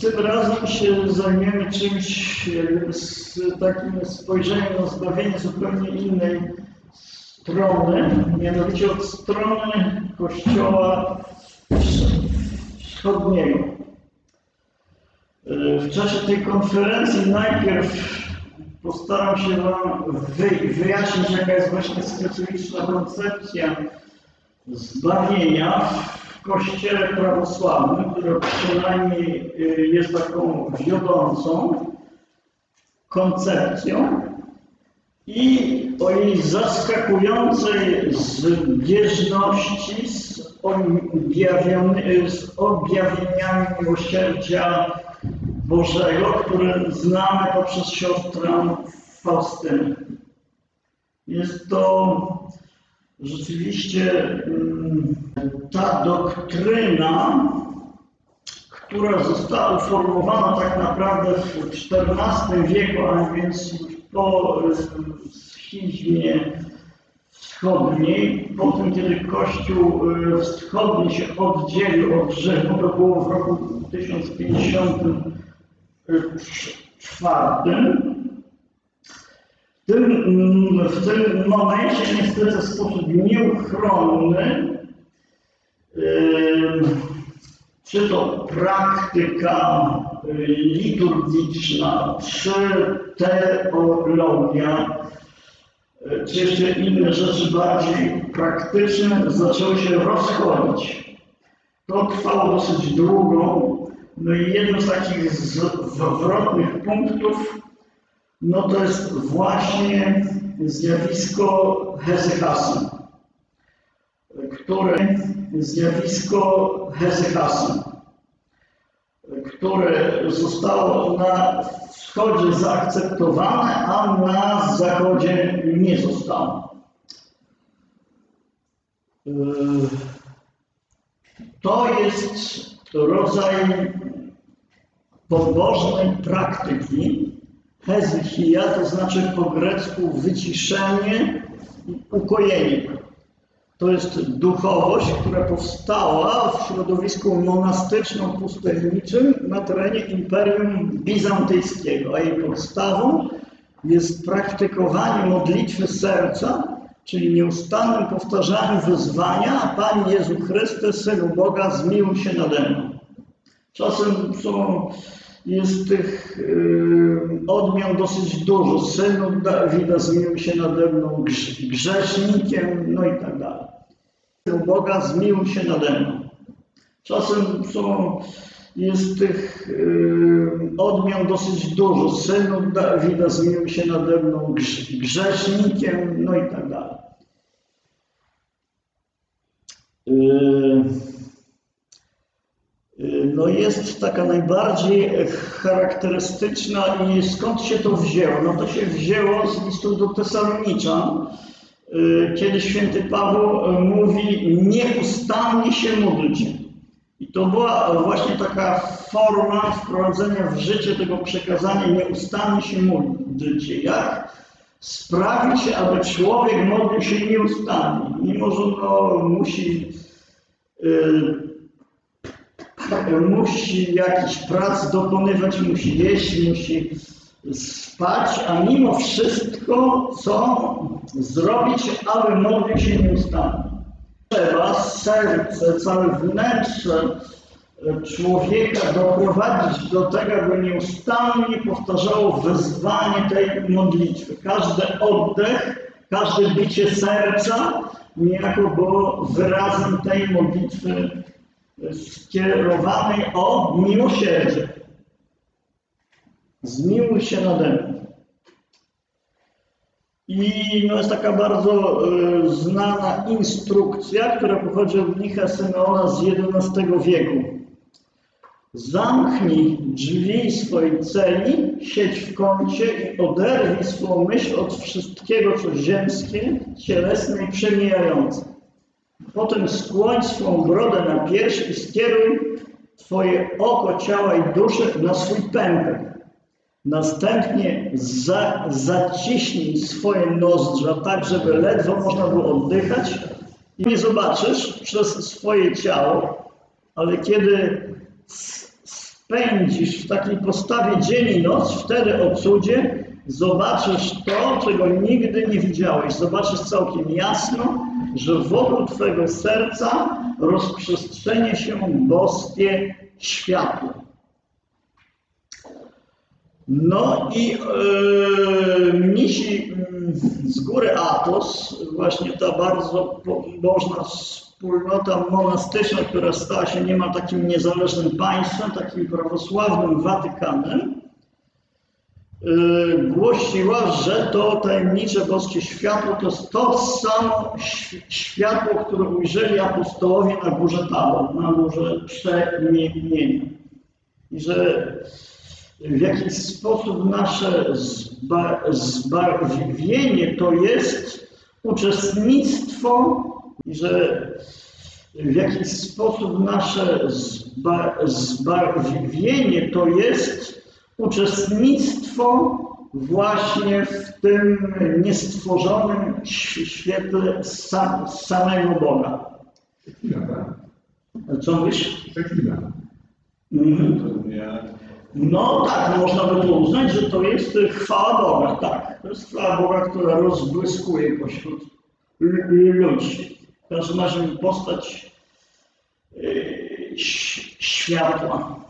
Tym razem się zajmiemy czymś e, z takim spojrzeniem na zbawienie zupełnie innej strony, mianowicie od strony Kościoła Wschodniego. E, W czasie tej konferencji najpierw postaram się Wam wy, wyjaśnić, jaka jest właśnie specyficzna koncepcja zbawienia Kościele prawosławnym, które przynajmniej y, jest taką wiodącą koncepcją i o jej zaskakującej zbieżności z, objawiony, z objawieniami miłosierdzia Bożego, które znamy poprzez siostrę Faustynę. Jest to rzeczywiście mm, ta doktryna, która została uformowana tak naprawdę w XIV wieku, a więc po y, schizmie wschodniej, po tym kiedy Kościół y, wschodni się oddzielił od Rzymu, to było w roku 1054, w tym, mm, w tym momencie niestety w sposób nieuchronny czy to praktyka yy, liturgiczna, czy teologia, yy, czy jeszcze inne rzeczy bardziej praktyczne zaczęły się rozchodzić. To trwało dosyć długo. No i jednym z takich zwrotnych punktów no to jest właśnie zjawisko hezychasu, które zjawisko hezychasu, które zostało na wschodzie zaakceptowane, a na zachodzie nie zostało. To jest rodzaj pobożnej praktyki, hezychia, to znaczy po grecku wyciszenie i ukojenie. To jest duchowość, która powstała w środowisku monastyczno-pustelniczym na terenie Imperium Bizantyjskiego, a jej podstawą jest praktykowanie modlitwy serca, czyli nieustannym powtarzaniu wyzwania Panie Jezu Chryste, Synu Boga, zmiłuj się nade mną. Czasem są jest tych y, odmian dosyć dużo. Synu Dawida zmiłuj się nade mną grzesznikiem, no i tak dalej. Synu Boga zmiłuj się nade mną. Czasem są, jest tych y, odmian dosyć dużo. Synu Dawida zmiłuj się nade mną grzesznikiem, no i tak dalej. Y, no jest taka najbardziej charakterystyczna i skąd się to wzięło? No to się wzięło z listu do Tesaloniczan, kiedy święty Paweł mówi nieustannie się módlcie. I to była właśnie taka forma wprowadzenia w życie tego przekazania nieustannie się módlcie. Jak sprawić, aby człowiek modlił się nieustannie, mimo że no, musi musi jakiś prac dokonywać, musi jeść, musi spać, a mimo wszystko co zrobić, aby modlił się nieustannie. Trzeba serce, całe wnętrze człowieka doprowadzić do tego, aby nieustannie powtarzało wezwanie tej modlitwy. Każdy oddech, każde bicie serca niejako było wyrazem tej modlitwy skierowanej o miłosierdzie. Zmiłuj się nade mną. I no jest taka bardzo y, znana instrukcja, która pochodzi od Mnicha Symeona z XI wieku. Zamknij drzwi swojej celi, siedź w kącie i oderwij swą myśl od wszystkiego, co ziemskie, cielesne i przemijające. Potem skłoń swą brodę na pierś i skieruj Twoje oko, ciała i duszę na swój pępek. Następnie za, zaciśnij swoje nozdrza tak, żeby ledwo można było oddychać i nie zobaczysz przez swoje ciało, ale kiedy spędzisz w takiej postawie dzień i noc, wtedy o cudzie zobaczysz to, czego nigdy nie widziałeś. Zobaczysz całkiem jasno, że wokół Twojego serca rozprzestrzenie się boskie światło. No i yy, mnisi mm, z góry Atos, właśnie ta bardzo pobożna wspólnota monastyczna, która stała się niemal takim niezależnym państwem, takim prawosławnym Watykanem, głosiła, że to tajemnicze boskie światło to jest to samo światło, które ujrzeli apostołowie na górze Tabor, na górze Przemienienia. I że w jakiś sposób nasze zba zbawienie to jest uczestnictwo i że w jakiś sposób nasze zba zbawienie to jest uczestnictwo właśnie w tym niestworzonym świetle sam, samego Boga. Co mówisz? Mhm. No tak, można by to uznać, że to jest chwała Boga, tak. To jest chwała Boga, która rozbłyskuje pośród ludzi. W każdym razie postać yy, światła.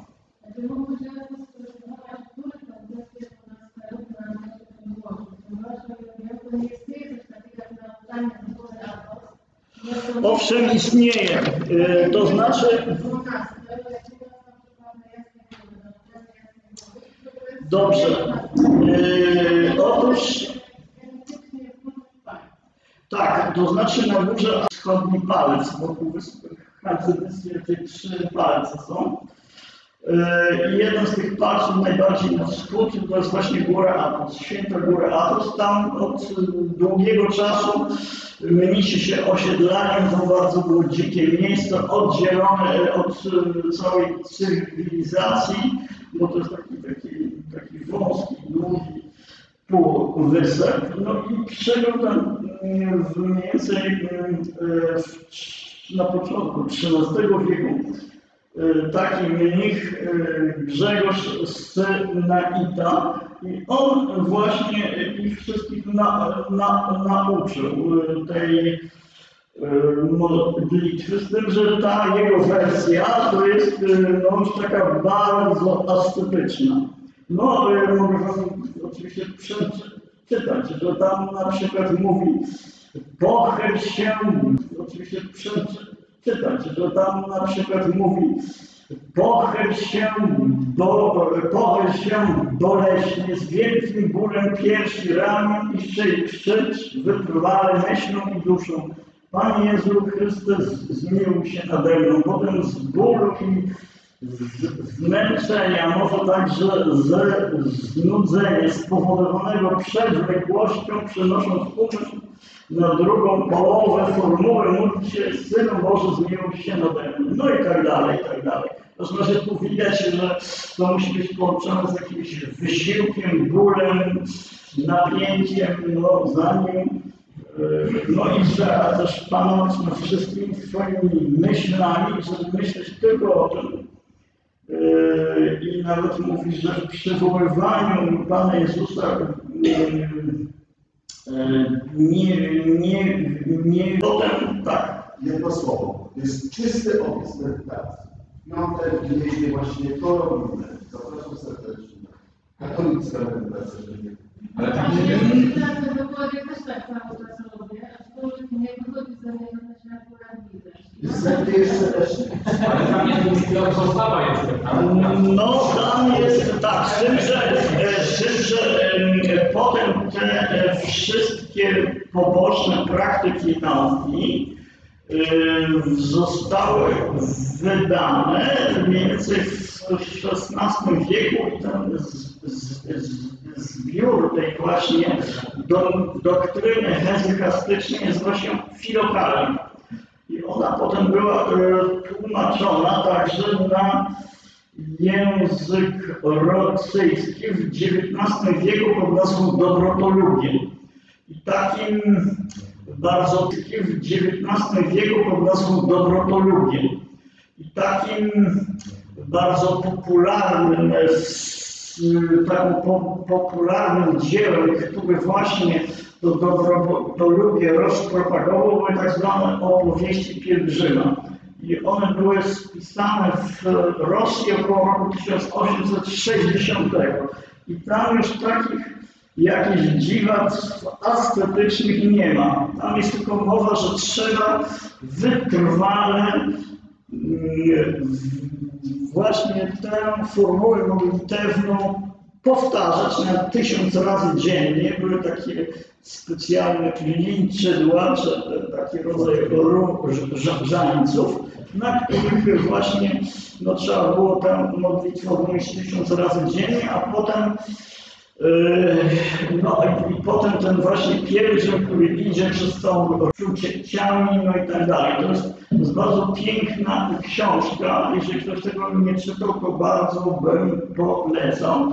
Owszem, istnieje. Yy, to znaczy. Dobrze. Yy, otóż. Tak, to znaczy na górze wschodni palec, wokół wyspy te trzy palce są. Yy, I jeden z tych palców najbardziej na wschód to jest właśnie Góra Atos, święta Góra Atos. Tam od długiego czasu mnisi się osiedlają, to bardzo było dzikie miejsce, oddzielone od całej cywilizacji, bo to jest taki, taki, taki wąski, długi półwysep. No i przejął tam mniej więcej w, na początku XIII wieku e, taki mnich e, Grzegorz Synaita i on właśnie ich wszystkich na, na, nauczył e, tej modlitwy, z tym, że ta jego wersja to jest no, taka bardzo ascetyczna. No, mogę wam oczywiście przeczytać, że tam na przykład mówi pochyl się, oczywiście przeczytać, że tam na przykład mówi pochyl się, do, pochyl się boleśnie z wielkim bólem piersi, ramion i szyi, krzycz wytrwale myślą i duszą. Panie Jezu Chryste, zmiłuj się nade mną. Potem z bólu i zmęczenia, może także ze znudzenia spowodowanego przewlekłością, przenosząc umysł na drugą połowę formuły, mówi się Synu Boży zmiłuj się nade mną. No i tak dalej, i tak dalej. To znaczy tu widać, że to musi być połączone z jakimś wysiłkiem, bólem, napięciem, no zanim no i trzeba też panować nad wszystkimi swoimi myślami, żeby myśleć tylko o tym. I nawet mówi, że w przywoływaniu Pana Jezusa nie, nie, nie, potem tak. Jedno słowo. Jest czysty opis medytacji. Piątek, niedzielę właśnie to robimy. Zapraszam serdecznie. Katolicka medytacja, żeby ale tam nie jest. Dokładnie też tak cały czas robię, aczkolwiek nie wychodzi ze mnie na. Zęby jeszcze też. Ale tam jest postawa jest, tak? No tam jest tak, z tym, że, z tym, że em, potem te e, wszystkie poboczne praktyki nauki zostały wydane mniej więcej w XVI wieku i ten zbiór tej właśnie do, doktryny hezykastycznej nazywa się filokalią. I ona potem była e, tłumaczona także na język rosyjski w XIX wieku pod nazwą dobrotolugie. I takim bardzo w XIX wieku pod nazwą dobrotolugie. I takim bardzo popularnym, e, po, popularnym dziełem, który właśnie to dobrolubie rozpropagował, tak zwane opowieści pielgrzyma. I one były spisane w Rosji około roku 1860. I tam już takich jakichś dziwactw ascetycznych nie ma. Tam jest tylko mowa, że trzeba wytrwale mm, właśnie tę formułę modlitewną powtarzać na tysiąc razy dziennie. Były takie specjalne linczydła, czy taki rodzaj żańców, na których właśnie no, trzeba było tę modlitwę odmówić tysiąc razy dziennie, a potem No i, potem ten właśnie pielgrzym, który idzie przez całą ciami, no i tak dalej. To jest, to jest bardzo piękna książka. Jeżeli ktoś tego nie czytał, to bardzo bym polecał.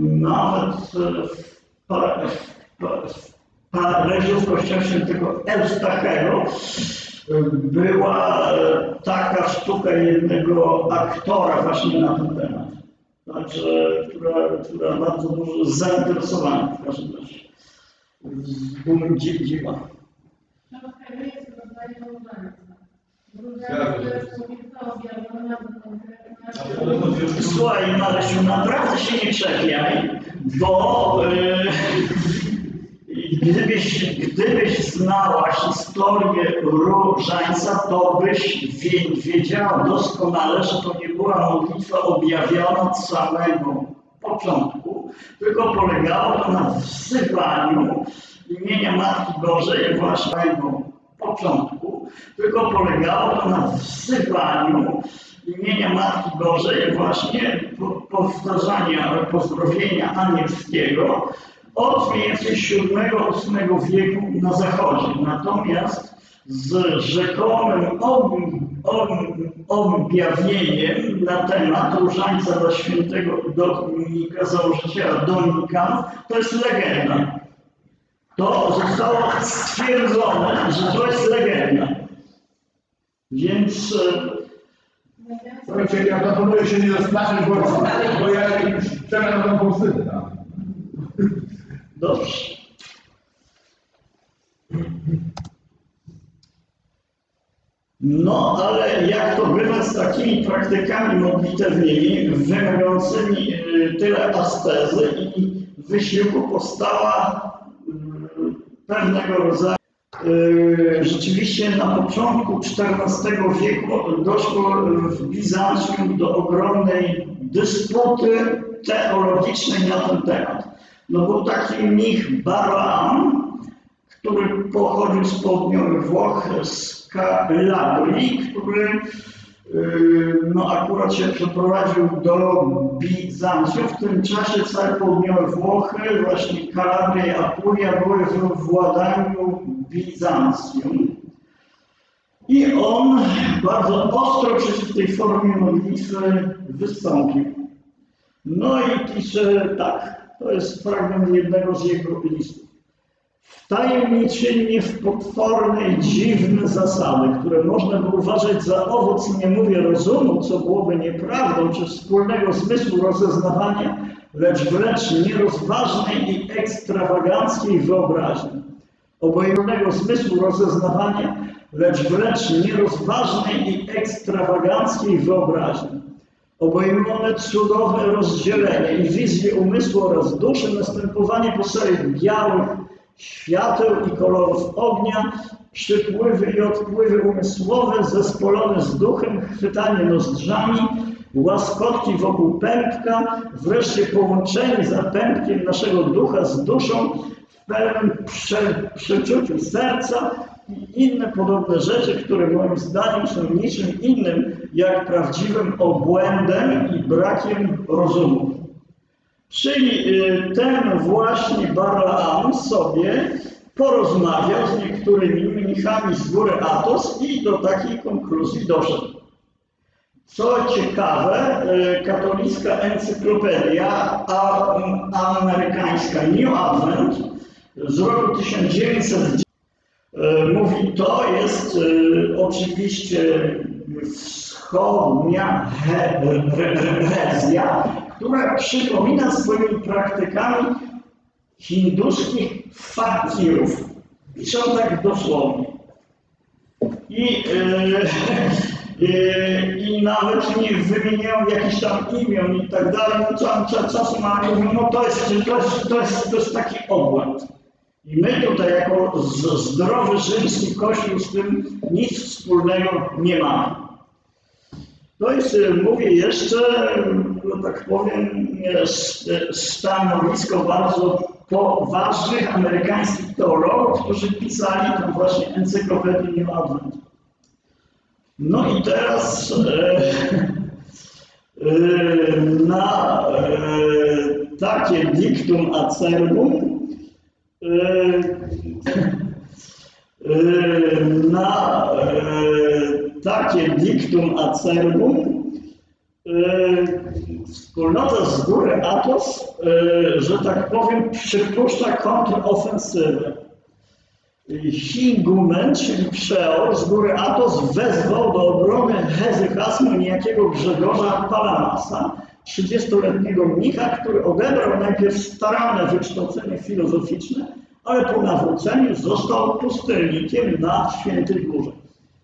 Nawet w, Pa- w, Pa- w Paryżu, w kościele świętego Eustachego, była taka sztuka jednego aktora właśnie na ten temat. Także, która, która bardzo dużo zainteresowania w każdym razie. Jest jest kobieta objawiona do konkretnego... Słuchaj, Marysiu, naprawdę się nie czepiaj, bo yy, gdybyś, gdybyś znała historię różańca, to byś wie, wiedziała doskonale, że to nie była modlitwa objawiona od samego początku, tylko polegało to na wzywaniu imienia Matki Bożej właśnie od początku, tylko polegało to na wzywaniu imienia Matki Bożej właśnie po- powtarzania pozdrowienia anielskiego od mniej więcej VII-VIII wieku na zachodzie. Natomiast z rzekomym ob, ob, objawieniem na temat różańca dla świętego Dominika, założyciela Dominikanów, to jest legenda. To zostało stwierdzone, że to jest legenda. Więc e, Słuchajcie, ja proponuję się nie rozpraszać, bo, bo ja już czekam na tą pomstę. Dobrze. No, ale jak to bywa z takimi praktykami modlitewnymi, wymagającymi y, tyle astezy i wysiłku, powstała y, pewnego rodzaju. y, Rzeczywiście na początku XIV wieku doszło w Bizancjum do ogromnej dysputy teologicznej na ten temat. No był taki mnich Balaam, który pochodził z południowych Włoch, z Kalabrii, który yy, no, akurat się przeprowadził do Bizancjum. W tym czasie całe południowe Włochy, właśnie Kalabria i Apulia były w władaniu Bizancjum. I on bardzo ostro przeciw tej formie modlitwy wystąpił. No i pisze tak, to jest fragment jednego z jego listów. Wtajemniczyli mnie w potworne i dziwne zasady, które można by uważać za owoc, nie mówię rozumu, co byłoby nieprawdą, czy wspólnego zmysłu rozeznawania, lecz wręcz nierozważnej i ekstrawaganckiej wyobraźni. Obojętnego zmysłu rozeznawania, lecz wręcz nierozważnej i ekstrawaganckiej wyobraźni obejmowane cudowne rozdzielenie i wizje umysłu oraz duszy, następowanie po serii białych świateł i kolorów ognia, przypływy i odpływy umysłowe zespolone z duchem, chwytanie nozdrzami, łaskotki wokół pępka, wreszcie połączenie za pępkiem naszego ducha z duszą w pełnym prze, przeczuciu serca i inne podobne rzeczy, które moim zdaniem są niczym innym jak prawdziwym obłędem i brakiem rozumu. Czyli y, ten właśnie Balaam sobie porozmawiał z niektórymi mnichami z góry Atos i do takiej konkluzji doszedł. Co ciekawe, y, katolicka encyklopedia amerykańska New Advent z roku 1900 E, Mówi, to jest oczywiście wsch- wschodnia herezja, która przypomina swoimi praktykami hinduskich fakirów. Piszą tak dosłownie. I, e, e, I nawet nie wymieniają jakichś tam imion i tak dalej. No, czas, czasem ale mówią, no to jest, to, jest, to, jest, to jest taki obłęd. I my tutaj jako zdrowy rzymski kościół z tym nic wspólnego nie mamy. Jest, e, mówię jeszcze, no tak powiem, stanowisko bardzo poważnych amerykańskich teologów, którzy pisali tam właśnie encyklopedię New Advent. No i teraz e, e, na e, takie dictum acerbum e, e, na takie dictum acerbum e, wspólnota z góry Atos, e, że tak powiem, przypuszcza kontrofensywę. Higumen, czyli przeor z góry Atos wezwał do obrony hezychasmu niejakiego Grzegorza Palamasa, 30-letniego mnicha, który odebrał najpierw staranne wykształcenie filozoficzne, ale po nawróceniu został pustelnikiem na Świętej Górze.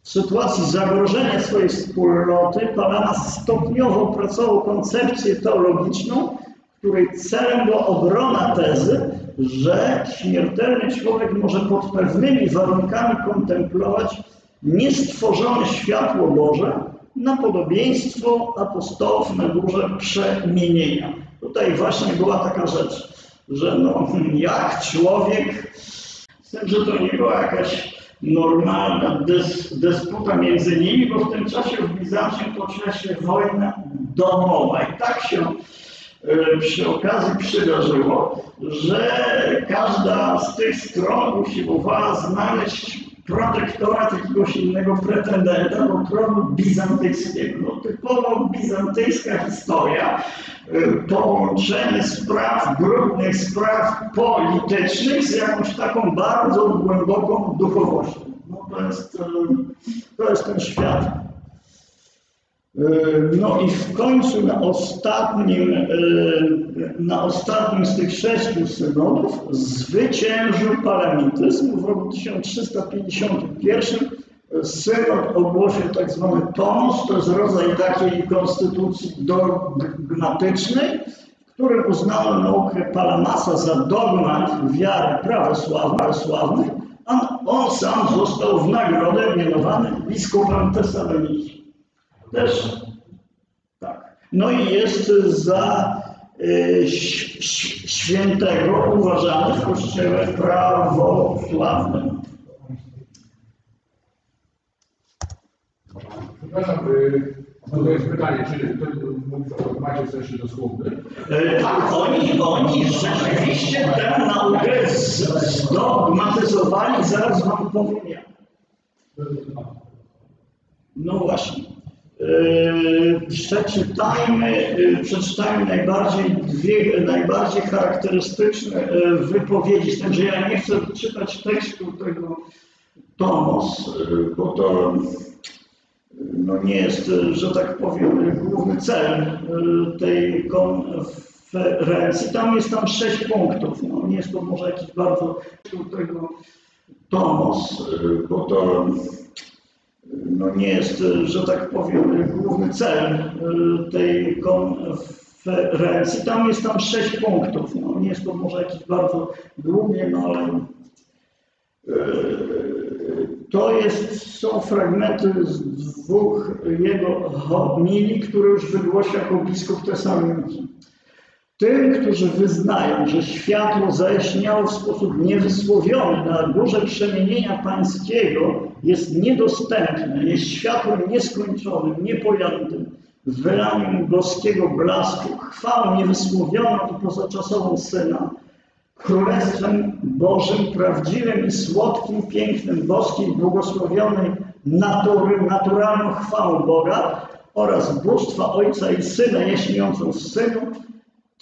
W sytuacji zagrożenia swojej wspólnoty Palamas stopniowo opracował koncepcję teologiczną, której celem była obrona tezy, że śmiertelny człowiek może pod pewnymi warunkami kontemplować niestworzone światło Boże na podobieństwo apostołów na górze przemienienia. Tutaj właśnie była taka rzecz, że no, jak człowiek, z tym, że to nie była jakaś normalna dys, dysputa między nimi, bo w tym czasie w Bizancjum toczyła się wojna domowa. I tak się e, przy okazji przydarzyło, że każda z tych stron usiłowała znaleźć protektora jakiegoś innego pretendenta do tronu bizantyjskiego. No, typowo bizantyjska historia, y, połączenie spraw, brudnych spraw politycznych z jakąś taką bardzo głęboką duchowością. No, to, jest, y, to jest ten świat. Y, No i w końcu na ostatnim, y, na ostatnim z tych sześciu synodów zwyciężył palamityzm. W roku 1351 synod ogłosił tak zwany tomos, to jest rodzaj takiej konstytucji dogmatycznej, w którym naukę Palamasa za dogmat wiary prawosławnej, a on sam został w nagrodę mianowany biskupem Tesaloniki. Też tak. No i jest za y, świętego uważany w kościele prawosławnym. Przepraszam, y, to jest pytanie, czy to, mówisz o macie coś dosłowny? E, Tak, oni, oni rzeczywiście tę naukę zdogmatyzowali, zaraz wam powiem. No właśnie. E, Przeczytajmy, e, przeczytajmy najbardziej dwie najbardziej charakterystyczne e, wypowiedzi, z tym, że ja nie chcę czytać tekstu tego Tomos, bo to no nie jest, że tak powiem, główny cel tej konferencji. Tam jest tam sześć punktów. No, nie jest to może jakiś bardzo tego Tomos, bo to no nie jest, e, że tak powiem, główny cel e, tej konferencji. Tam jest tam sześć punktów. No, nie jest to może jakiś bardzo długie, no ale to jest, są fragmenty z dwóch jego homilii, które już wygłosił jako biskup Tesaloniki. Tym, którzy wyznają, że światło zajaśniało w sposób niewysłowiony na górze przemienienia pańskiego, jest niedostępne, jest światłem nieskończonym, niepojętym, wylaniem boskiego blasku, chwałą niewysłowioną i pozaczasową Syna, Królestwem Bożym, prawdziwym i słodkim, pięknym, boskim, błogosławionej natury, naturalną chwałą Boga oraz bóstwa Ojca i Syna, jaśniejącą w Synu,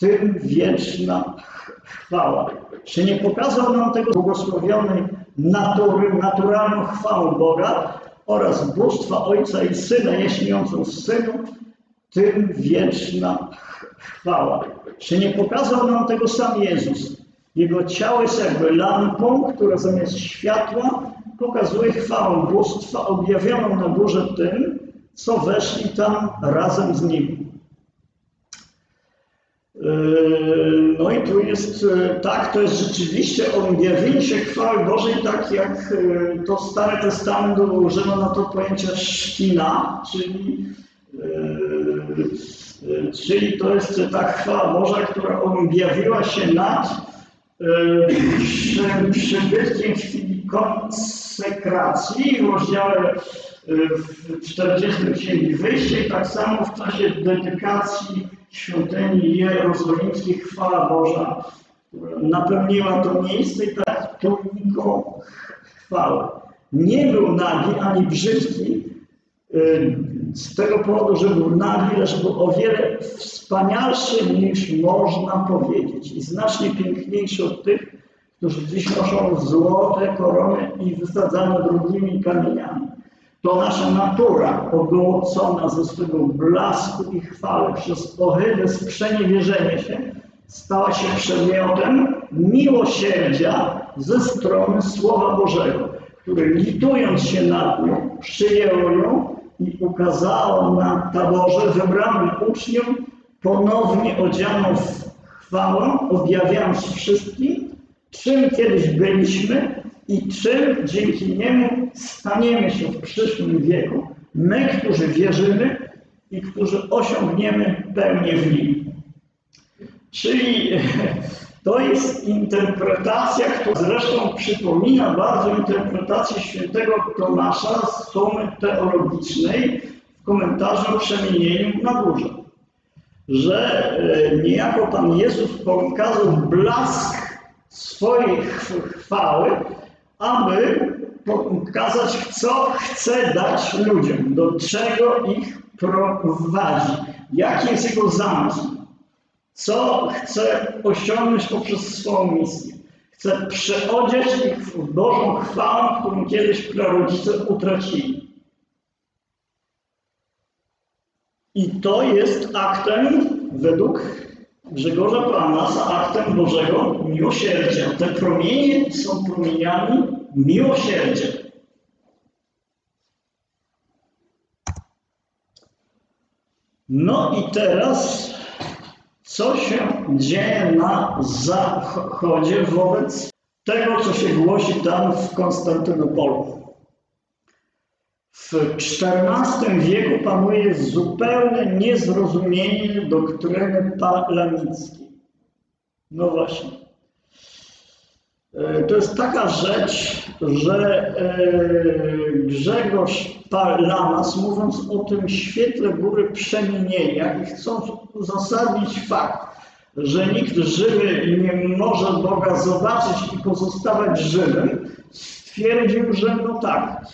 tym wieczna chwała. Czy nie pokazał nam tego błogosławionej natury, naturalną chwałą Boga oraz bóstwa Ojca i Syna jaśniejącą w Synu, tym wieczna chwała. Czy nie pokazał nam tego sam Jezus? Jego ciało jest jakby lampą, która zamiast światła pokazuje chwałę bóstwa objawioną na górze tym, co weszli tam razem z nim. Yy, No i tu jest yy, tak, to jest rzeczywiście objawienie się chwały Bożej, tak jak yy, to Stary Testament używa na to pojęcia szkina, czyli, czyli to jest ta chwała Boża, która objawiła się nad przy, przybytkiem chwili konsekracji w rozdziale w 40 Księgi Wyjścia i tak samo w czasie dedykacji świątyni jerozolimskiej chwała Boża, która napełniła to miejsce i tak tuniką chwały. Nie był nagi ani brzydki y, z tego powodu, że był nagi, lecz był o wiele wspanialszy niż można powiedzieć i znacznie piękniejszy od tych, którzy dziś noszą złote korony i wysadzane drugimi kamieniami. To nasza natura, ogołocona ze swego blasku i chwały przez ohydę sprzeniewierzenia się, stała się przedmiotem miłosierdzia ze strony Słowa Bożego, które litując się nad nią, przyjęło ją i ukazało na taborze wybranym uczniom ponownie odzianą w chwałę, objawiając wszystkim, czym kiedyś byliśmy i czym dzięki niemu staniemy się w przyszłym wieku, my, którzy wierzymy i którzy osiągniemy pełnię w nim. Czyli to jest interpretacja, która zresztą przypomina bardzo interpretację świętego Tomasza z Sumy Teologicznej w komentarzu o przemienieniu na górze. Że e, niejako Pan Jezus pokazał blask swojej ch- chwały, aby pokazać, co chce dać ludziom, do czego ich prowadzi, jaki jest jego zamysł, co chce osiągnąć poprzez swoją misję. Chce przeodziać ich w Bożą chwałę, którą kiedyś prarodzice utracili. I to jest aktem, według Grzegorza Planasa, aktem Bożego miłosierdzia. Te promienie są promieniami miłosierdzia. No i teraz, co się dzieje na zachodzie wobec tego, co się głosi tam w Konstantynopolu? W XIV wieku panuje zupełne niezrozumienie doktryny palamickiej. No właśnie. E, To jest taka rzecz, że e, Grzegorz Palamas, mówiąc o tym świetle góry przemienienia i chcąc uzasadnić fakt, że nikt żywy nie może Boga zobaczyć i pozostawać żywym, stwierdził, że no tak,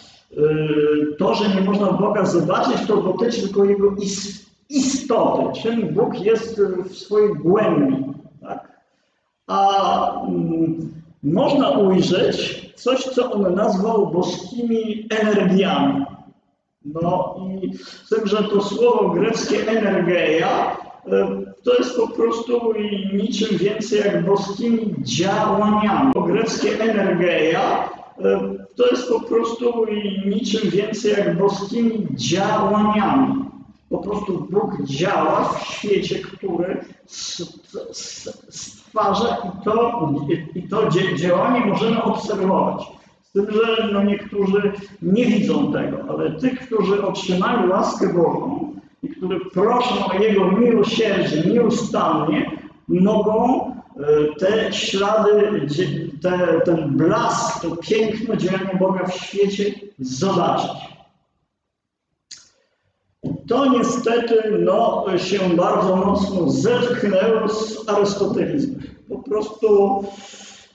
to, że nie można Boga zobaczyć, to dotyczy tylko Jego is- istoty, czyli Bóg jest w swojej głębi. Tak? a mm, można ujrzeć coś, co on nazwał boskimi energiami. No i z tym, że to słowo greckie energeia e, to jest po prostu niczym więcej jak boskimi działaniami. Greckie energeia to jest po prostu niczym więcej jak boskimi działaniami. Po prostu Bóg działa w świecie, który stwarza i to, i to działanie możemy obserwować. Z tym, że no niektórzy nie widzą tego, ale tych, którzy otrzymali łaskę Bożą i którzy proszą o Jego miłosierdzie nieustannie, mogą e, te ślady, te, ten blask, to piękno działania Boga w świecie zobaczyć. To niestety no, się bardzo mocno zetknęło z arystotelizmem. Po prostu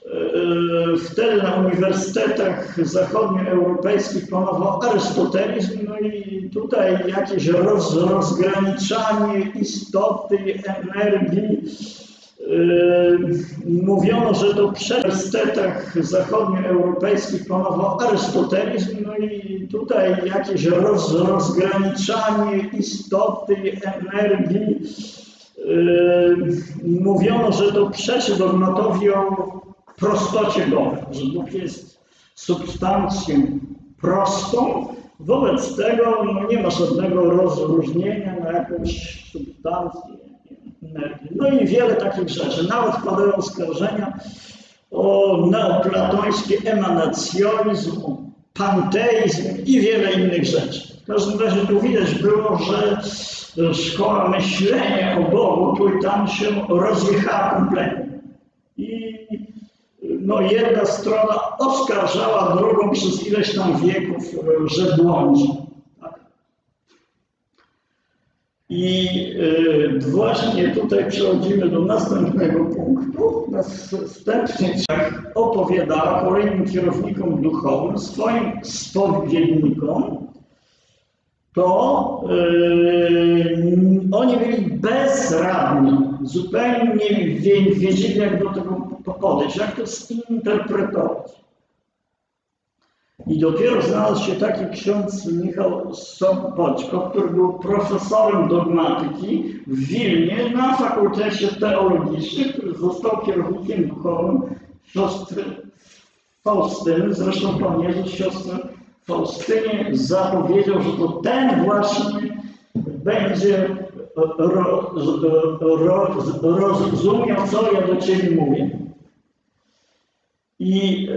e, wtedy na uniwersytetach zachodnioeuropejskich panował arystotelizm, no i tutaj jakieś roz, rozgraniczanie istoty, energii, Yy, mówiono, że to przy uniwersytetach zachodnioeuropejskich panował arystotelizm, no i tutaj jakieś roz, rozgraniczanie istoty, energii. Yy, mówiono, że to przeczy dogmatowi o prostocie Boga, że Bóg jest substancją prostą, wobec tego no, nie ma żadnego rozróżnienia na jakąś substancję. No i wiele takich rzeczy. Nawet padają oskarżenia o neoplatoński emanacjonizm, panteizm i wiele innych rzeczy. W każdym razie tu widać było, że szkoła myślenia o Bogu tu i tam się rozjechała kompletnie. I no, jedna strona oskarżała drugą przez ileś tam wieków, że błądzi. Tak? I y, właśnie tutaj przechodzimy do następnego punktu. Następnie opowiadała kolejnym kierownikom duchowym, swoim spowiednikom, to yy, oni byli bezradni, zupełnie nie wie, wiedzieli, jak do tego podejść, jak to zinterpretować. I dopiero znalazł się taki ksiądz Michał Sopoćko, który był profesorem dogmatyki w Wilnie na Fakultecie Teologicznym, który został kierownikiem duchowym siostry Faustyny. Zresztą Pan Jezus siostrę Faustynie zapowiedział, że to ten właśnie będzie ro, ro, rozumiał, co ja do Ciebie mówię. I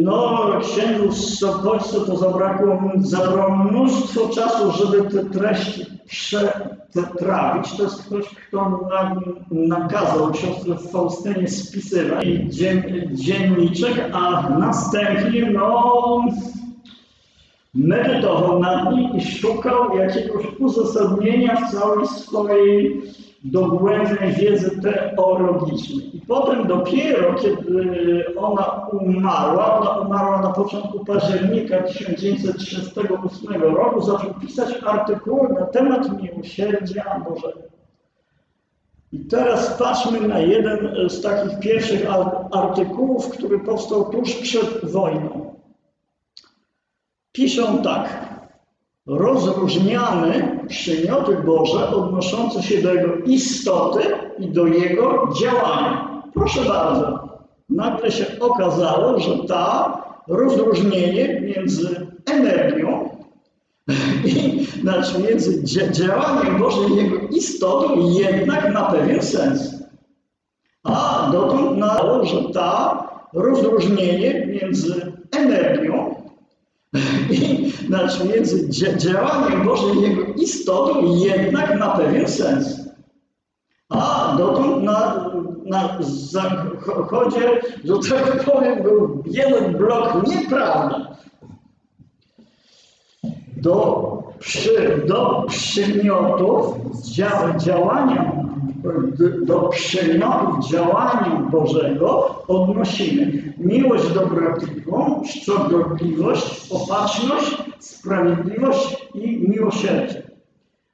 no, księdzu Sopoćcu to zabrakło, zabrało mnóstwo czasu, żeby te treści przetrawić. To jest ktoś, kto na, nakazał siostrze Faustynie spisywać dzien, dzienniczek, a następnie no, medytował nad nim i szukał jakiegoś uzasadnienia w całej swojej dogłębnej wiedzy teologicznej. I potem dopiero, kiedy ona umarła, ona umarła na początku października 1938 roku, zaczął pisać artykuły na temat miłosierdzia Bożego. I teraz patrzmy na jeden z takich pierwszych artykułów, który powstał tuż przed wojną. Piszą tak. Rozróżniamy przymioty Boże odnoszące się do Jego istoty i do Jego działania. Proszę bardzo. Nagle się okazało, że ta rozróżnienie między energią i znaczy między działaniem Bożym i Jego istotą jednak ma pewien sens. A dotąd nało, że ta rozróżnienie między energią i znaczy między działaniem Bożym i Jego istotą jednak ma pewien sens. A dotąd na, na zachodzie, że tak powiem, był jeden blok nieprawdy. Do, przy, do przymiotów dzia, działania, do przymiotów działania Bożego odnosimy miłość dobrotliwą, szczodrobliwość, opatrzność, sprawiedliwość i miłosierdzie.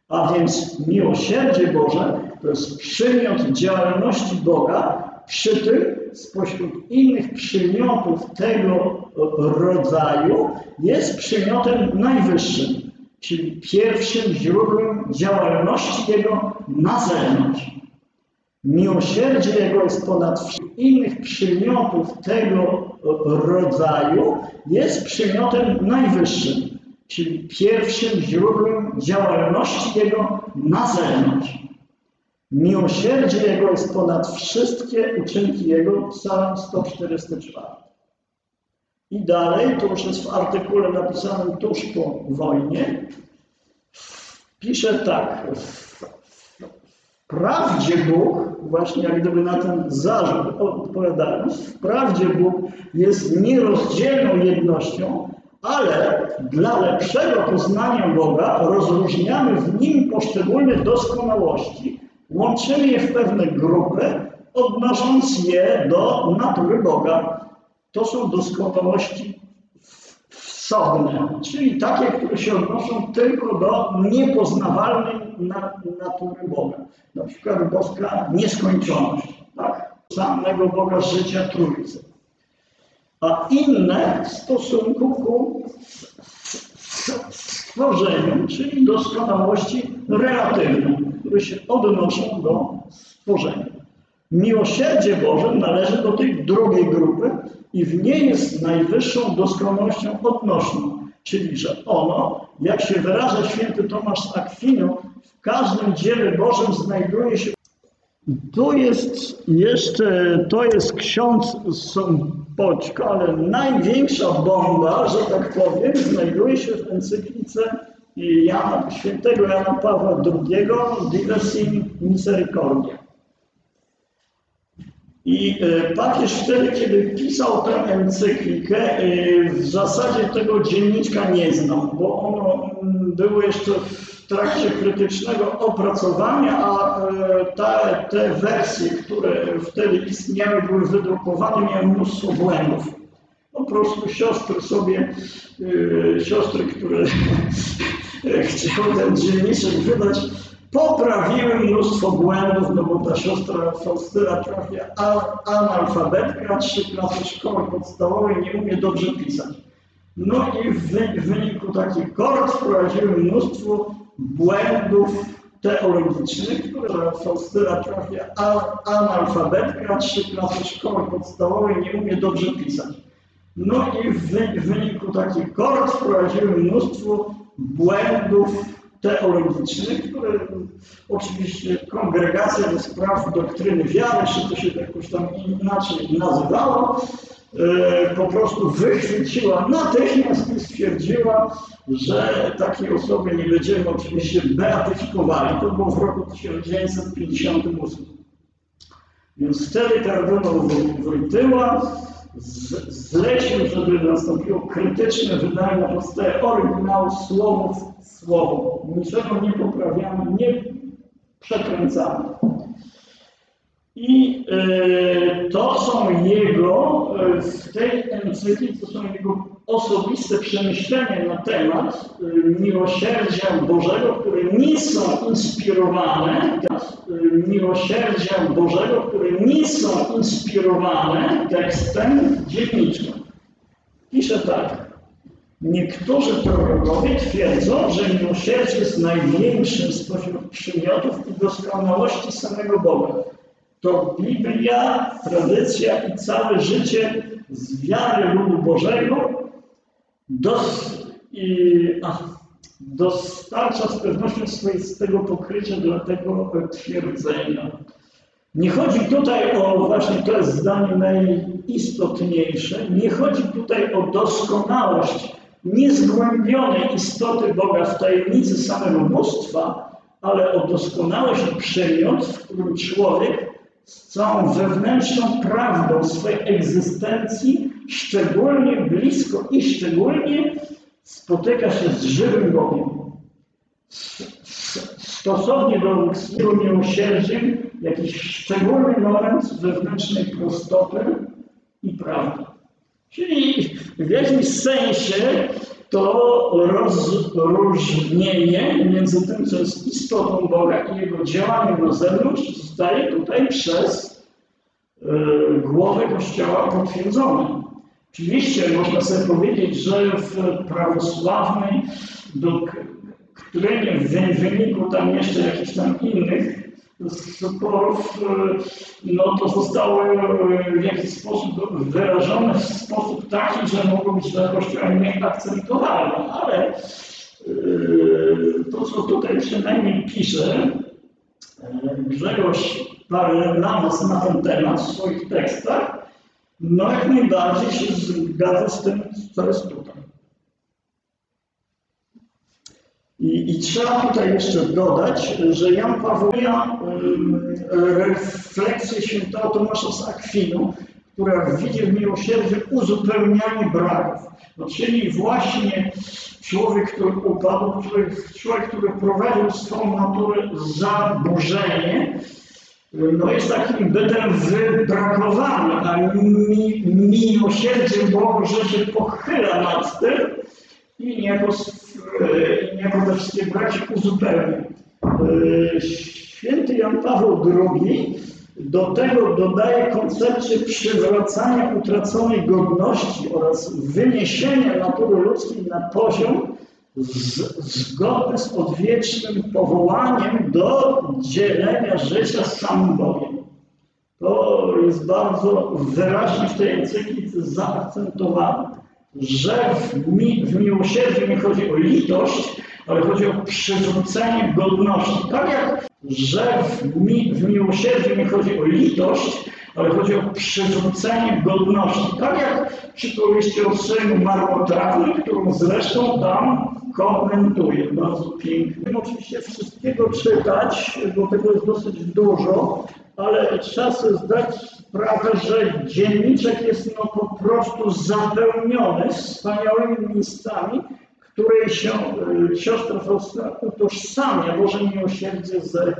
A więc miłosierdzie Boże to jest przymiot działalności Boga, przy tym spośród innych przymiotów tego rodzaju jest przymiotem najwyższym, czyli pierwszym źródłem działalności Jego na zewnątrz. Miłosierdzie Jego jest ponad innych przymiotów tego rodzaju, jest przymiotem najwyższym, czyli pierwszym źródłem działalności Jego na zewnątrz. Miłosierdzie Jego jest ponad wszystkie uczynki Jego, psalm 144. I dalej, to już jest w artykule napisanym tuż po wojnie, pisze tak, Wprawdzie Bóg, właśnie jak gdyby na ten zarzut odpowiadając, wprawdzie Bóg jest nierozdzielną jednością, ale dla lepszego poznania Boga rozróżniamy w nim poszczególne doskonałości, łączymy je w pewne grupy, odnosząc je do natury Boga. To są doskonałości wsobne, czyli takie, które się odnoszą tylko do niepoznawalnej na- natury Boga. Na przykład boska nieskończoność, tak? samego Boga życia Trójcy. A inne w stosunku ku stworzeniu, czyli doskonałości relatywnej, które się odnoszą do stworzenia. Miłosierdzie Boże należy do tej drugiej grupy i w niej jest najwyższą doskonałością odnośną, czyli że ono, jak się wyraża święty Tomasz z Akwinu, w każdym dziele Bożym znajduje się tu jest jeszcze, to jest ksiądz Sąpoćko, ale największa bomba, że tak powiem, znajduje się w encyklice Jana, świętego Jana Pawła II, Diversi Misericordia. I e, papież wtedy, kiedy pisał tę encyklikę, e, w zasadzie tego dzienniczka nie znał, bo ono mm, było jeszcze w trakcie krytycznego opracowania, a e, ta, te wersje, które wtedy istniały, były wydrukowane, miały mnóstwo błędów. Po prostu siostry sobie, e, siostry, które chciały ten dzienniczek wydać, poprawiły mnóstwo błędów, no bo ta siostra Faustyna trafia analfabetka, trzy klasy szkoły podstawowej, nie umie dobrze pisać. No i w, wy- w wyniku takich korekt wprowadziły mnóstwo błędów teologicznych, które Faustyna trafia analfabetka, trzy klasy szkoły podstawowej, nie umie dobrze pisać. No i w wyniku takich korekt wprowadziły mnóstwo błędów teologicznych, które oczywiście kongregacja do spraw doktryny wiary, czy to się jakoś tam inaczej nazywało, e, po prostu wychwyciła natychmiast i stwierdziła, że takiej osoby nie będziemy oczywiście beatyfikowali. To było w roku 1958. Więc wtedy kardynał Wojtyła zlecił, żeby nastąpiło krytyczne wydanie na podstawie oryginału słowów słowo. Niczego nie poprawiamy, nie przekręcamy. I e, to są jego, e, w tej encyklice to są jego osobiste przemyślenia na temat e, miłosierdzia Bożego, które nie są inspirowane, e, miłosierdzia Bożego, które nie są inspirowane tekstem dzienniczym. Pisze tak. Niektórzy prorokowie twierdzą, że miłosierdzie jest największym spośród przymiotów i doskonałości samego Boga. To Biblia, tradycja i całe życie z wiary ludu Bożego dos, i, a, dostarcza z pewnością swoistego pokrycia dla tego twierdzenia. Nie chodzi tutaj o, właśnie to jest zdanie najistotniejsze, nie chodzi tutaj o doskonałość niezgłębionej istoty Boga w tajemnicy samego bóstwa, ale o doskonałość i przymiot, w którym człowiek z całą wewnętrzną prawdą swojej egzystencji szczególnie blisko i szczególnie spotyka się z żywym Bogiem. Stosownie do swego miłosierdziem jakiś szczególny moment wewnętrznej prostoty i prawdy. Czyli w jakimś sensie to rozróżnienie między tym, co jest istotą Boga i Jego działaniem na zewnątrz zostaje tutaj przez y, głowę Kościoła potwierdzone. Oczywiście można sobie powiedzieć, że w prawosławnej doktrynie w wyniku tam jeszcze jakichś tam innych sporów, no to zostały w jakiś sposób wyrażone w sposób taki, że mogą być dla Kościoła nieakceptowalne, ale yy, to, co tutaj przynajmniej pisze Grzegorz Parnamas na ten temat w swoich tekstach, no jak najbardziej się zgadza z tym, co jest tutaj. I, I, trzeba tutaj jeszcze dodać, że Jan Paweł refleksję świętego Tomasza z Akwinu, która widzi w miłosierdziu uzupełnianie braków. No, czyli właśnie człowiek, który upadł, człowiek, człowiek, który prowadził swoją naturę zaburzenie, no jest takim bytem wybrakowany, a mi, miłosierdzie Boże się pochyla nad tym i niejako, niejako te wszystkie braki uzupełnia. E, Święty Jan Paweł II do tego dodaje koncepcję przywracania utraconej godności oraz wyniesienia natury ludzkiej na poziom z, z odwiecznym powołaniem do dzielenia życia z samym Bogiem. To jest bardzo wyraźnie w tej encyklice zaakcentowane, że w, mi, w miłosierdziu nie chodzi o litość, ale chodzi o przywrócenie godności. Tak jak, że w, mi, w miłosierdziu nie chodzi o litość, ale chodzi o przywrócenie godności. Tak jak przy powieści o synu marnotrawnym, którą zresztą tam komentuje bardzo pięknie. Nie Oczywiście wszystkiego czytać, bo tego jest dosyć dużo, ale trzeba sobie zdać sprawę, że dzienniczek jest no po prostu zapełniony wspaniałymi miejscami, której się y, siostra Faustyna utożsamia Boże miłosierdzie ś-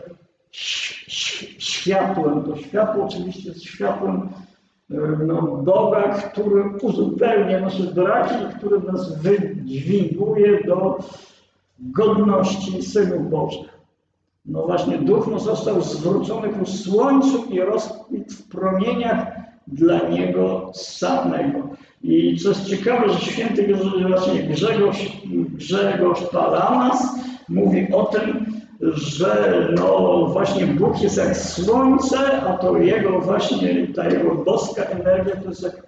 światłem. To światło oczywiście jest światłem y, no, Boga, który uzupełnia nasze braki i który nas wydźwiguje do godności synów Bożych. No właśnie, duch no został zwrócony ku słońcu i rozkwit w promieniach dla niego samego. I co jest ciekawe, że święty właśnie Grzegorz, Grzegorz Palamas mówi o tym, że no właśnie Bóg jest jak słońce, a to jego właśnie, ta jego boska energia to jest jak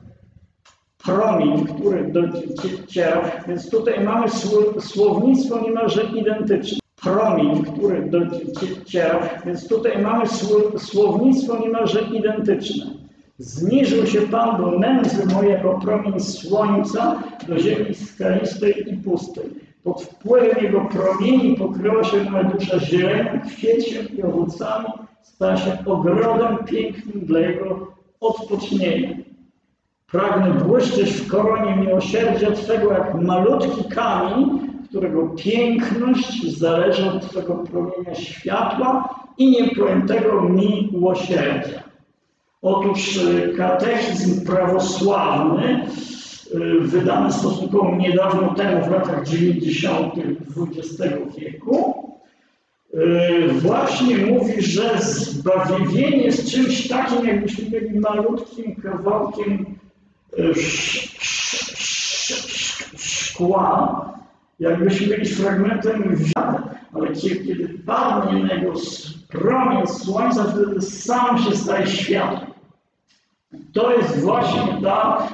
promień, który dociera. Więc tutaj mamy sło- słownictwo niemalże identyczne. Promień, który dociera. Więc tutaj mamy sło- słownictwo niemalże identyczne. Zniżył się Pan do nędzy mojej jako promień słońca do ziemi skalistej i pustej. Pod wpływem jego promieni pokryła się moja dusza zielenią, kwieciem i owocami, stała się ogrodem pięknym dla jego odpocznienia. Pragnę błyszczeć w koronie miłosierdzia Twego jak malutki kamień, którego piękność zależy od Twego promienia światła i niepojętego miłosierdzia. Otóż y, katechizm prawosławny, y, wydany stosunkowo niedawno temu, w latach 90. XX wieku, y, właśnie mówi, że zbawienie jest czymś takim, jakbyśmy byli malutkim kawałkiem y, sz- sz- sz- szkła, jakbyśmy byli fragmentem wiatru, ale kiedy, kiedy padnie na s- promień słońca, wtedy sam się staje światłem. To jest właśnie ta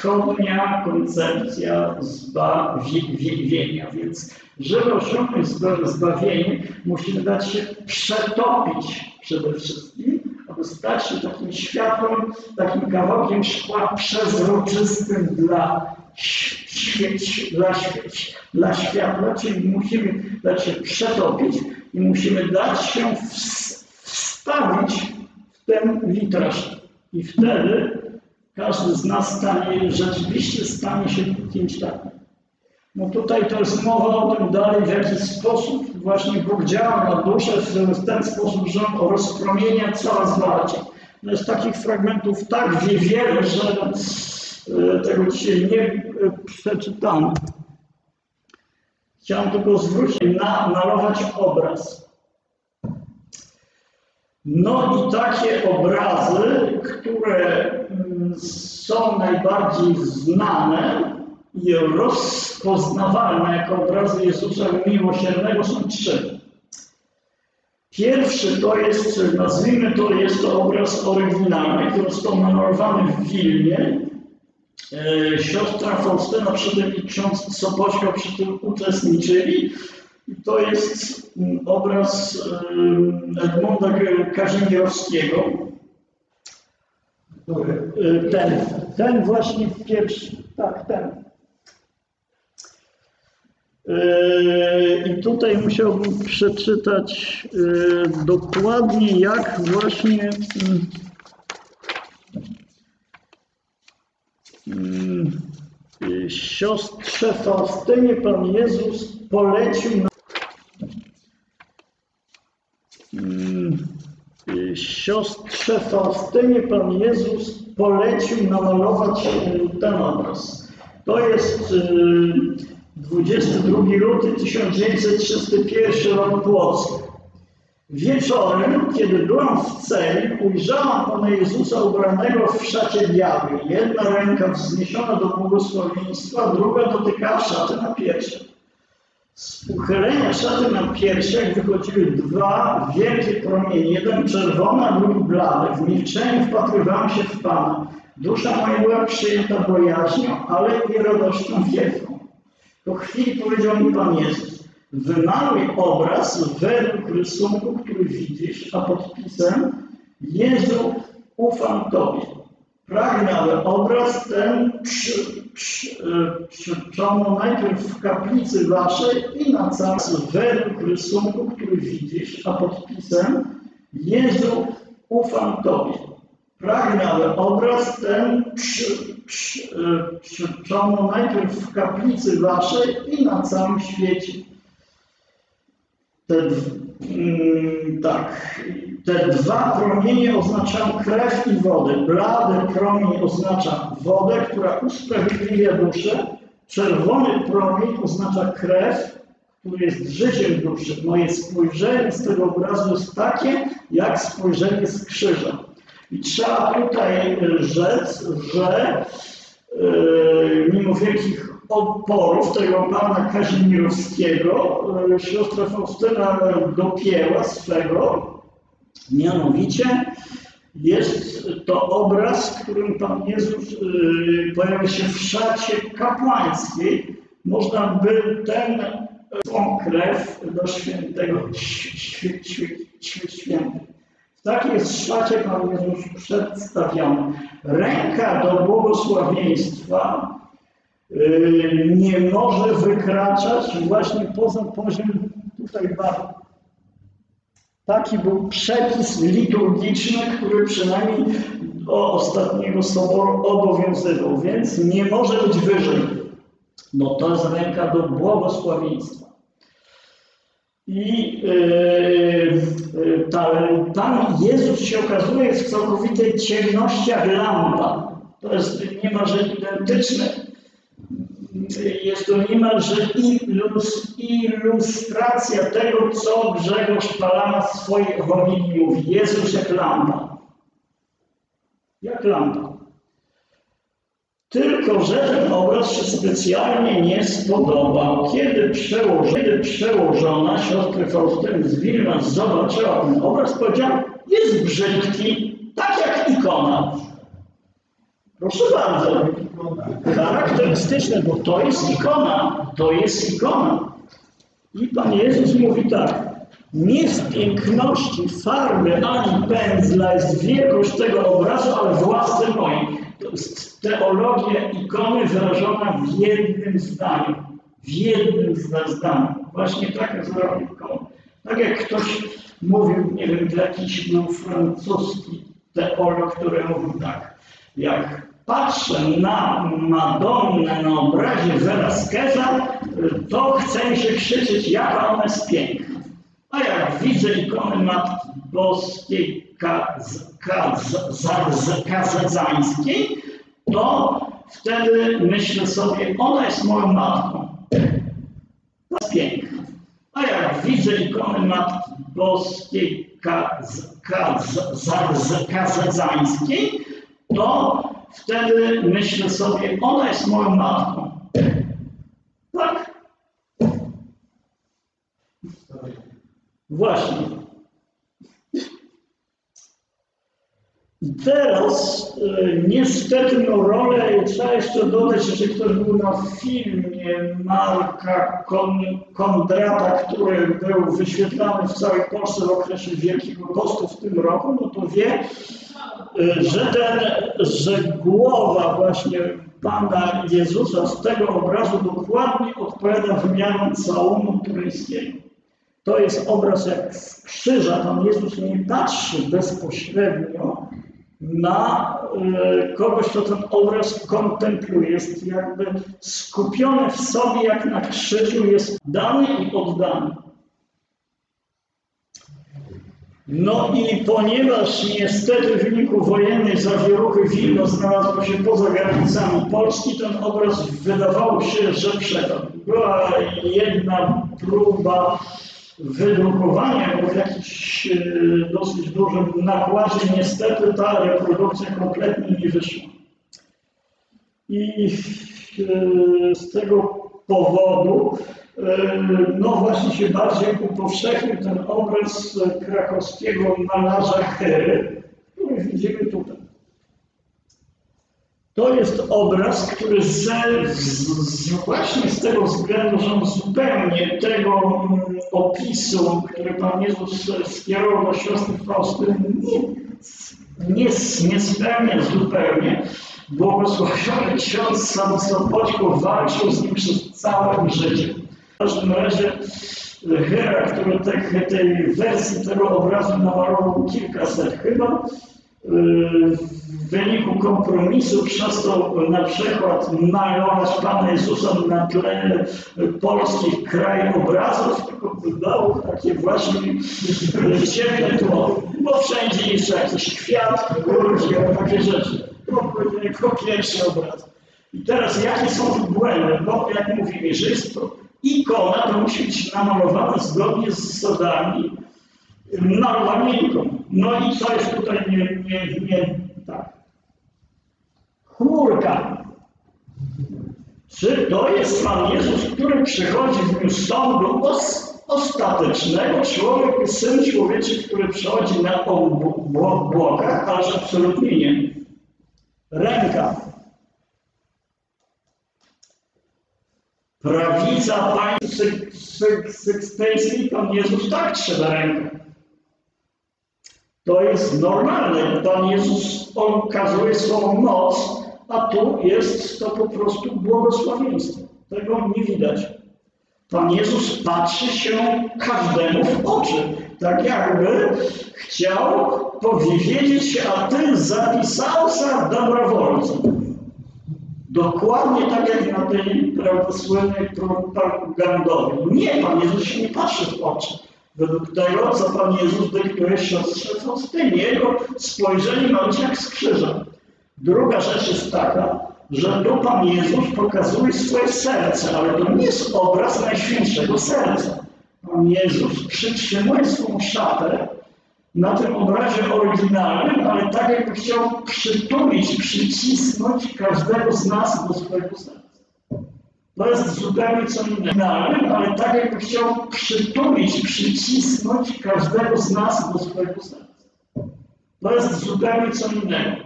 wschodnia koncepcja zbawienia. Więc żeby osiągnąć zba- zbawienie, musimy dać się przetopić przede wszystkim, aby stać się takim światłem, takim kawałkiem szkła przezroczystym dla, świe- dla, świe- dla światła, czyli musimy dać się przetopić i musimy dać się ws- wstawić w ten witraż. I wtedy każdy z nas stanie, rzeczywiście stanie się kimś takim. No tutaj to jest mowa o tym dalej, w jaki sposób właśnie Bóg działa na duszę, w ten sposób, że on rozpromienia coraz bardziej. No jest takich fragmentów tak wie- wiele, że e, tego dzisiaj nie e, przeczytamy. Chciałem tylko zwrócić, na, obraz. No i takie obrazy, które są najbardziej znane i rozpoznawalne jako obrazy Jezusa Miłosiernego są trzy. Pierwszy to jest, nazwijmy to, jest to obraz oryginalny, który został namalowany w Wilnie. E, Siostra Faustyna przy tym i ksiądz Sopoćko przy tym uczestniczyli. To jest mm, obraz Edmunda Kazimierowskiego. Y, Ten, ten właśnie pierwszy, tak, ten. Y, I tutaj musiałbym przeczytać y, dokładnie, jak właśnie mm, siostrze Faustynie Pan Jezus polecił na, mm, y, siostrze Faustynie Pan Jezus polecił namalować ten obraz. To jest e, 22 luty 1931 rok Płock. Wieczorem, kiedy byłam w celi, ujrzałam Pana Jezusa ubranego w szacie białej. Jedna ręka wzniesiona do błogosławieństwa, druga dotykała szaty na piersiach. Z uchylenia szaty na piersiach wychodziły dwa wielkie promienie, jeden czerwony, a drugi blady. W milczeniu wpatrywałam się w Pana. Dusza moja była przyjęta bojaźnią, ale i radością wielką. Po chwili powiedział mi Pan Jezus, wymaluj obraz według rysunku, który widzisz, a podpisem Jezu, ufam Tobie. Pragnę, aby obraz ten przy, e, najpierw w kaplicy Waszej i na całym według rysunku, który widzisz, a podpisem Jezu, ufam Tobie. Pragnę, aby obraz ten przy, e, najpierw w kaplicy Waszej i na całym świecie. Te, mm, tak, te dwa promienie oznaczają krew i wodę. Blady promień oznacza wodę, która usprawiedliwia duszę. Czerwony promień oznacza krew, który jest życiem duszy. Moje spojrzenie z tego obrazu jest takie, jak spojrzenie z krzyża. I trzeba tutaj y, rzec, że y, mimo wielkich oporów tego pana Kazimierowskiego, y, siostra Faustyna dopięła swego, mianowicie jest to obraz, w którym Pan Jezus y, pojawia się w szacie kapłańskiej. Można by ten, tą krew do świętego świętych. W takiej szacie Pan Jezus przedstawiony. Ręka do błogosławieństwa y, nie może wykraczać właśnie poza poziom tutaj bar. Taki był przepis liturgiczny, który przynajmniej do ostatniego soboru obowiązywał, więc nie może być wyżej. No to jest ręka do błogosławieństwa. I yy, yy, ta, Pan Jezus się okazuje w całkowitej ciemności jak lampa. To jest niemalże identyczne. Jest to niemalże ilus, ilustracja tego, co Grzegorz Palama w swojej homilii mówi. Jezus jak lampa. Jak lampa. Tylko, że ten obraz się specjalnie nie spodobał. Kiedy, kiedy przełożona siostry Faustyny z Wilna zobaczyła ten obraz, powiedziała, jest brzydki, tak jak ikona. Proszę bardzo, charakterystyczne, bo to jest ikona, to jest ikona. I Pan Jezus mówi tak, nie z piękności farby ani pędzla jest wielkość tego obrazu, ale w łasce mojej. To jest teologia ikony wyrażona w jednym zdaniu. W jednym zda- zdaniu. Właśnie tak zrobił ikon. Tak jak ktoś mówił, nie wiem, jakiś był francuski teolog, który mówił tak, jak patrzę na Madonnę na obrazie Velasqueza, to chce mi się krzyczeć, jaka ona jest piękna. A jak widzę ikonę Matki Boskiej Kaz, Kaz, Kaz, Kazadzańskiej, to wtedy myślę sobie, ona jest moją matką. To jest piękna. A jak widzę ikonę Matki Boskiej Kaz, Kaz, Kaz, Kazadzańskiej, to wtedy myślę sobie, ona jest moją matką. Tak? Właśnie. I teraz y, niestety no rolę, trzeba jeszcze dodać, że ktoś był na filmie Marka Kon, Kondrata, który był wyświetlany w całej Polsce w okresie Wielkiego Postu w tym roku, no to wie, y, że ten, że głowa właśnie Pana Jezusa z tego obrazu dokładnie odpowiada wymiarom całunu turyńskiego. To jest obraz jak z krzyża. Pan Jezus nie patrzy bezpośrednio na e, kogoś, kto ten obraz kontempluje. Jest jakby skupiony w sobie, jak na krzyżu, jest dany i oddany. No i ponieważ niestety w wyniku wojennej zawieruchy Wilno znalazło się poza granicami Polski, ten obraz wydawało się, że przepadł. Była jedna próba wydrukowania go w jakimś e, dosyć dużym nakładzie. Niestety ta reprodukcja kompletnie nie wyszła. I e, z tego powodu e, no właśnie się bardziej upowszechnił ten obraz krakowskiego malarza Hery, który. To jest obraz, który z, z, właśnie z tego względu, że on zupełnie tego mm, opisu, który Pan Jezus skierował do siostry Fausty, nie, nie, nie spełnia zupełnie. Błogosławiony ksiądz sam Sopoćko walczył z nim przez całe życie. W każdym razie Hera, który te, tej wersji tego obrazu namalował kilkaset chyba, w wyniku kompromisu przestał na przykład malować Pana Jezusa na tle polskich krajobrazów, tylko dodał takie właśnie ciemne tło, bo wszędzie jeszcze jakiś kwiat, ludzie, takie rzeczy. To pierwszy obraz. I teraz jakie są błędy? Bo jak mówimy, że jest to ikona, to musi być namalowana zgodnie z zasadami malowania ikon. No i co jest tutaj nie, nie, nie tak. Chmurka. Czy to jest Pan Jezus, który przychodzi w dniu sądu os, ostatecznego? Człowiek, Syn Człowieczy, który przychodzi na obłokach? Ależ absolutnie nie. Ręka. Prawica państw sykstyjskiej, Pan Jezus tak trzyma rękę. To jest normalne. Pan Jezus okazuje swoją moc, a tu jest to po prostu błogosławieństwo. Tego nie widać. Pan Jezus patrzy się każdemu w oczy, tak jakby chciał powiedzieć, a ty zapisał za dobrowolcem. Dokładnie tak jak na tej prawdosłynnej propagandowej. Nie, Pan Jezus się nie patrzy w oczy. Według tego, co Pan Jezus dyktuje siostrze Faustynie, jego spojrzenie ma być jak z krzyża. Druga rzecz jest taka, że tu Pan Jezus pokazuje swoje serce, ale to nie jest obraz Najświętszego Serca. Pan Jezus przytrzymuje swą szatę na tym obrazie oryginalnym, ale tak jakby chciał przytulić, przycisnąć każdego z nas do swojego serca. To jest zupełnie co innego, ale tak jakby chciał przytulić, przycisnąć każdego z nas do swojego serca. To jest zupełnie co innego.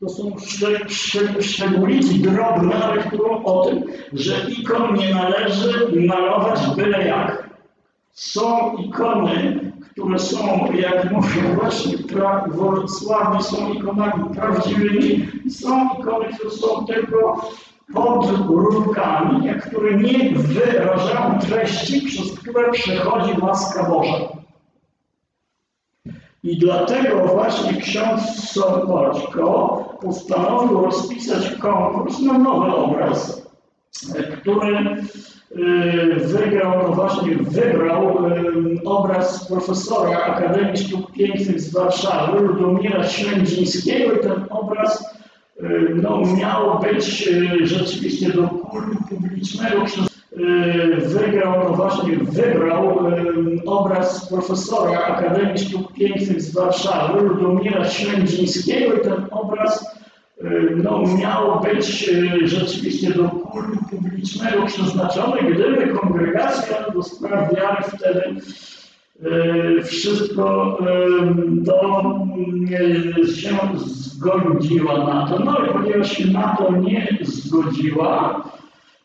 To są szczególiki drobne, ale którą o tym, że ikon nie należy malować byle jak. Są ikony, które są, jak mówię właśnie, prawosławni, są ikonami prawdziwymi, są ikony, które są tylko podróbkami, które nie wyrażają treści, przez które przechodzi łaska Boża. I dlatego właśnie ksiądz Sopoćko postanowił rozpisać konkurs na nowy obraz, który y, wygrał, no właśnie wybrał y, obraz profesora Akademii Sztuk Pięknych z Warszawy, Ludomira Ślędzińskiego i ten obraz no, miał być rzeczywiście do kultu publicznego przez wygrał, no właśnie wybrał obraz profesora Akademii Sztuk Pięknych z Warszawy, Ludomira Ślędzińskiego i ten obraz no, miał być rzeczywiście do kultu publicznego przeznaczony, gdyby kongregacja do spraw wiary wtedy wszystko to się zgodziła na to. No i ponieważ się na to nie zgodziła,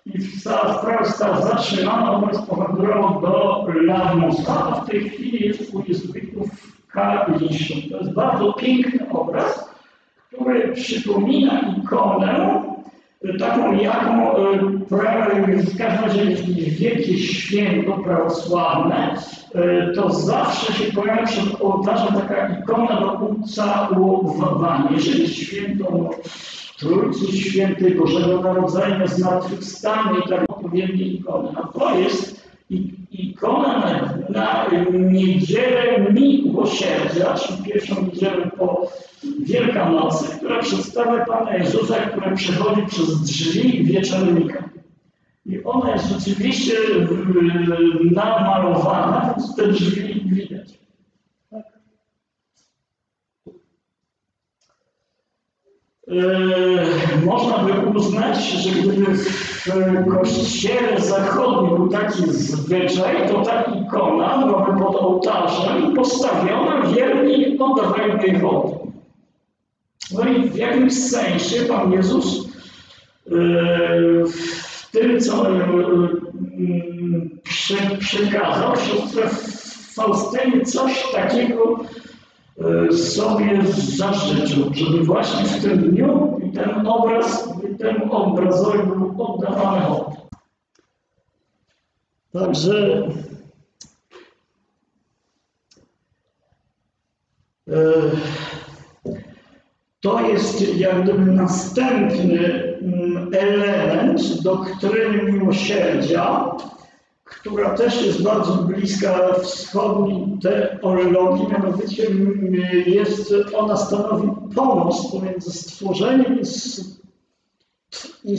i sprawa została zatrzymana, obraz powędrował do Lamusa, a w tej chwili jest u jezuitów w Kaliszu. To jest bardzo piękny obraz, który przypomina ikonę, taką jaką w każdym razie wielkie święto prawosławne, to zawsze się pojawia przed ołtarzem taka ikona do ucałowania. Jeżeli święto Trójcy Świętej Bożego Narodzenia, Zmartwychwstania i tak odpowiednie ikony. A to jest I ikona na, na niedzielę miłosierdzia, czyli pierwszą niedzielę po Wielkanocy, która przedstawia Pana Jezusa, który przechodzi przez drzwi wieczornika. I ona jest rzeczywiście y, namalowana, więc te drzwi widać. Tak. E, Można by uznać, że gdyby w kościele zachodnim był taki zwyczaj, to ta ikona byłaby pod ołtarzem postawiona, wierni oddawali jej hołd. No i w jakimś sensie Pan Jezus e, w tym, co e, prze- przekazał siostrze Faustynie, coś takiego e, sobie zażyczył, żeby właśnie w tym dniu ten obraz, temu obrazowi był oddawany. Także e, to jest jak gdyby następny mm, element doktryny miłosierdzia, która też jest bardzo bliska wschodniej teologii, mianowicie jest, ona stanowi pomost pomiędzy stworzeniem i, s- i.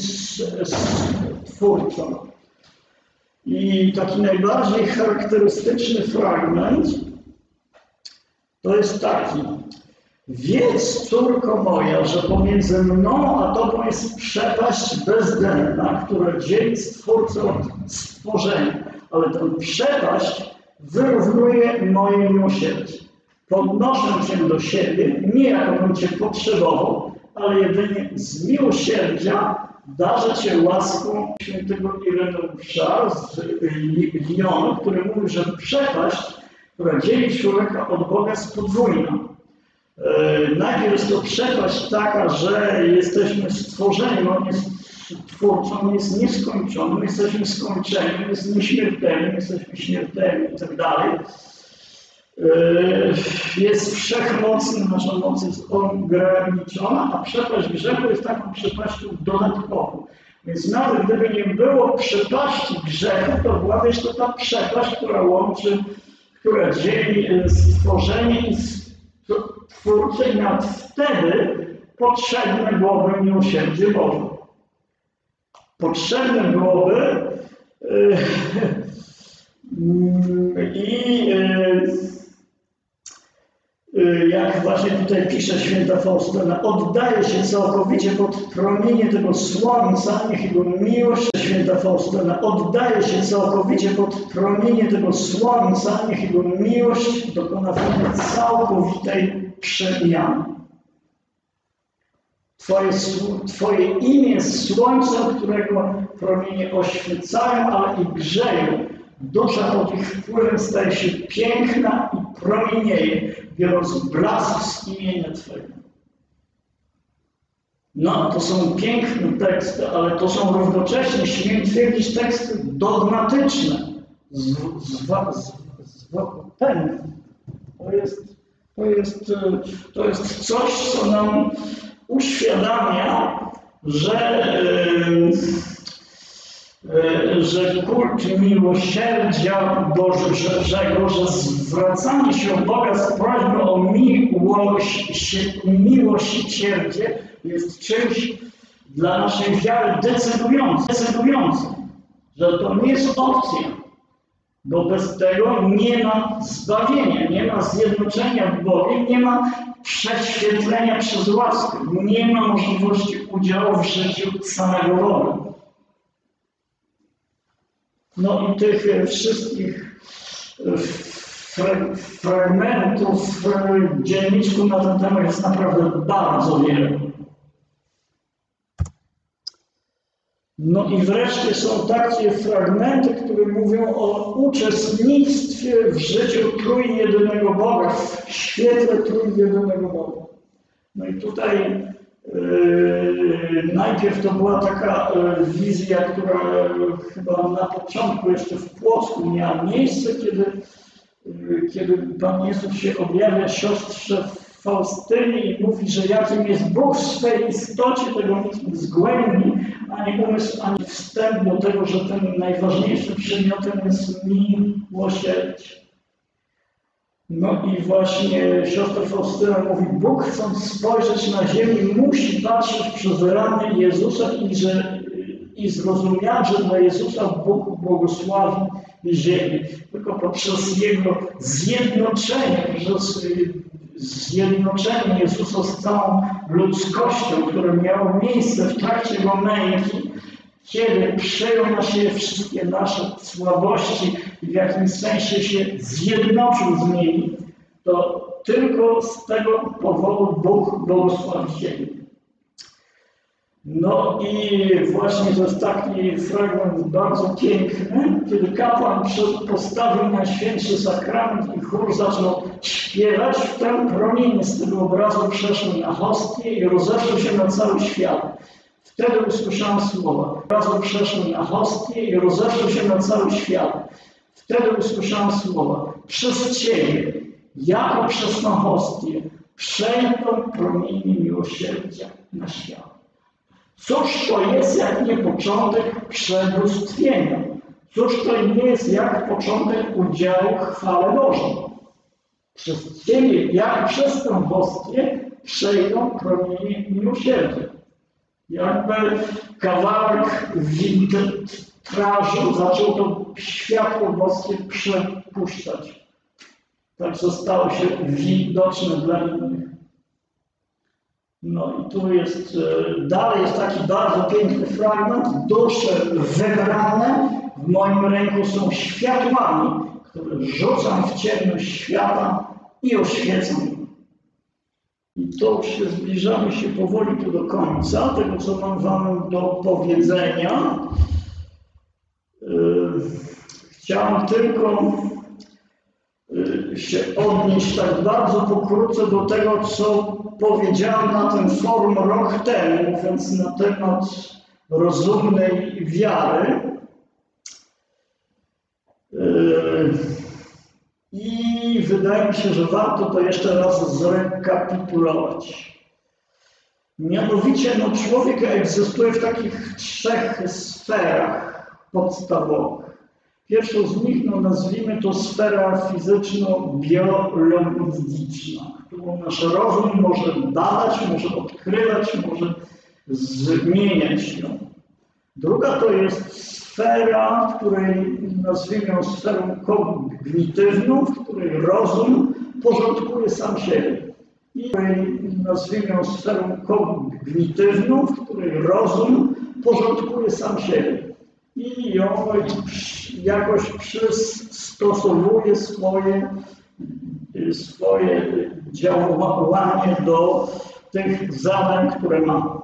I taki najbardziej charakterystyczny fragment to jest taki. Wiedz, córko moja, że pomiędzy mną a tobą jest przepaść bezdenna, która dzieli Stwórcę od stworzenia. Ale tę przepaść wyrównuje moje miłosierdzie. Podnoszę cię do siebie, nie jakobym cię potrzebował, ale jedynie z miłosierdzia darzę cię łaską świętego Ireneusza z Lyonu, który mówi, że przepaść, która dzieli człowieka od Boga jest podwójna. E, Najpierw jest to przepaść taka, że jesteśmy stworzeni, on jest twórcą, on jest nieskończony, my jesteśmy skończeni, jest nieśmiertelny, jesteśmy śmiertelni i tak. E, Jest wszechmocny, nasza moc jest ograniczona, a przepaść grzechu jest taką przepaścią dodatkową. Więc nawet gdyby nie było przepaści grzechu, to byłaby jeszcze ta przepaść, która łączy, która dzieli stworzenie i i nawet wtedy potrzebne byłoby miłosierdzie Boże. Potrzebne byłoby e, mm, i e, e, jak właśnie tutaj pisze święta Faustyna, oddaje się całkowicie pod promienie tego słońca, niech jego miłość, święta Faustyna, oddaje się całkowicie pod promienie tego słońca, niech jego miłość dokona w nim całkowitej przemiany. Twoje, twoje imię jest słońcem, którego promienie oświecają, ale i grzeją. Dusza pod ich wpływem staje się piękna i promienieje, biorąc blask z imienia Twojego. No, to są piękne teksty, ale to są równocześnie, śmiem twierdzić, teksty dogmatyczne. Z, z, z, z, ten, to jest, to, jest, e, to jest coś, co nam uświadamia, że, e, że kult miłosierdzia Bożego, że zwracanie się do Boga z prośbą o miłosierdzie jest czymś dla naszej wiary decydującym, decydującym, że to nie jest opcja, bo bez tego nie ma zbawienia, nie ma zjednoczenia w Bogu, nie ma prześwietlenia przez łaskę, nie ma możliwości udziału w życiu samego Boga. No i tych e, wszystkich e, fra fragmentów dzienniczku na ten temat jest naprawdę bardzo wiele. No i wreszcie są takie fragmenty, które mówią o uczestnictwie w życiu trójjedynego Boga, w świetle trójjedynego Boga. No i tutaj najpierw to była taka yy, wizja, która yy, chyba na początku jeszcze w Płocku miała miejsce, kiedy, yy, kiedy Pan Jezus się objawia siostrze Faustynie i mówi, że jakim jest Bóg w swej istocie, tego nikt zgłębi, ani umysł, ani wstęp do tego, że tym najważniejszym przedmiotem jest miłosierdzie. No i właśnie siostra Faustyna mówi, Bóg chcąc spojrzeć na ziemię, musi patrzeć przez rany Jezusa i, że, i zrozumiać, że dla Jezusa Bóg błogosławi ziemię. Tylko poprzez Jego zjednoczenie, poprzez y, zjednoczenie Jezusa z całą ludzkością, które miało miejsce w trakcie Jego kiedy przejął na siebie wszystkie nasze słabości i w jakimś sensie się zjednoczył z nimi, to tylko z tego powodu Bóg błogosławi ziemię. No i właśnie to jest taki fragment bardzo piękny, kiedy kapłan postawił Najświętszy Sakrament i chór zaczął śpiewać, wtem promienie z tego obrazu przeszły na hostię i rozeszły się na cały świat. Wtedy usłyszałem słowa. Obrazu przeszły na hostię i rozeszły się na cały świat. Wtedy usłyszałem słowa. Przez Ciebie, jako przez tą hostię, przejdą promienie miłosierdzia na świat. Cóż to jest jak nie początek przebóstwienia? Cóż to nie jest jak początek udziału w chwale Bożej? Przez Ciebie, jak przez tę hostię, przejdą promienie miłosierdzia. Jakby kawałek witrażu zaczął to światło boskie przepuszczać. Tak zostało się widoczne dla innych. No i tu jest, e, dalej jest taki bardzo piękny fragment. Dusze wybrane w moim ręku są światłami, które rzucam w ciemność świata i oświecam. I to się zbliżamy się powoli tu do końca tego, co mam Wam do powiedzenia. Yy, Chciałem tylko yy, się odnieść tak bardzo pokrótce do tego, co powiedziałem na tym forum rok temu, mówiąc na temat rozumnej wiary. I wydaje mi się, że warto to jeszcze raz zrekapitulować. Mianowicie, no, człowiek egzystuje w takich trzech sferach podstawowych. Pierwszą z nich, no, nazwijmy to sfera fizyczno-biologiczna, którą nasz rozum może badać, może odkrywać, może zmieniać ją. Druga to jest sfera, w której nazwijmy ją sferą kognitywną, w której rozum porządkuje sam siebie. I której nazwijmy ją sferą kognitywną, w której rozum porządkuje sam siebie. I ją jakoś przystosowuje swoje, swoje działanie do tych zadań, które ma.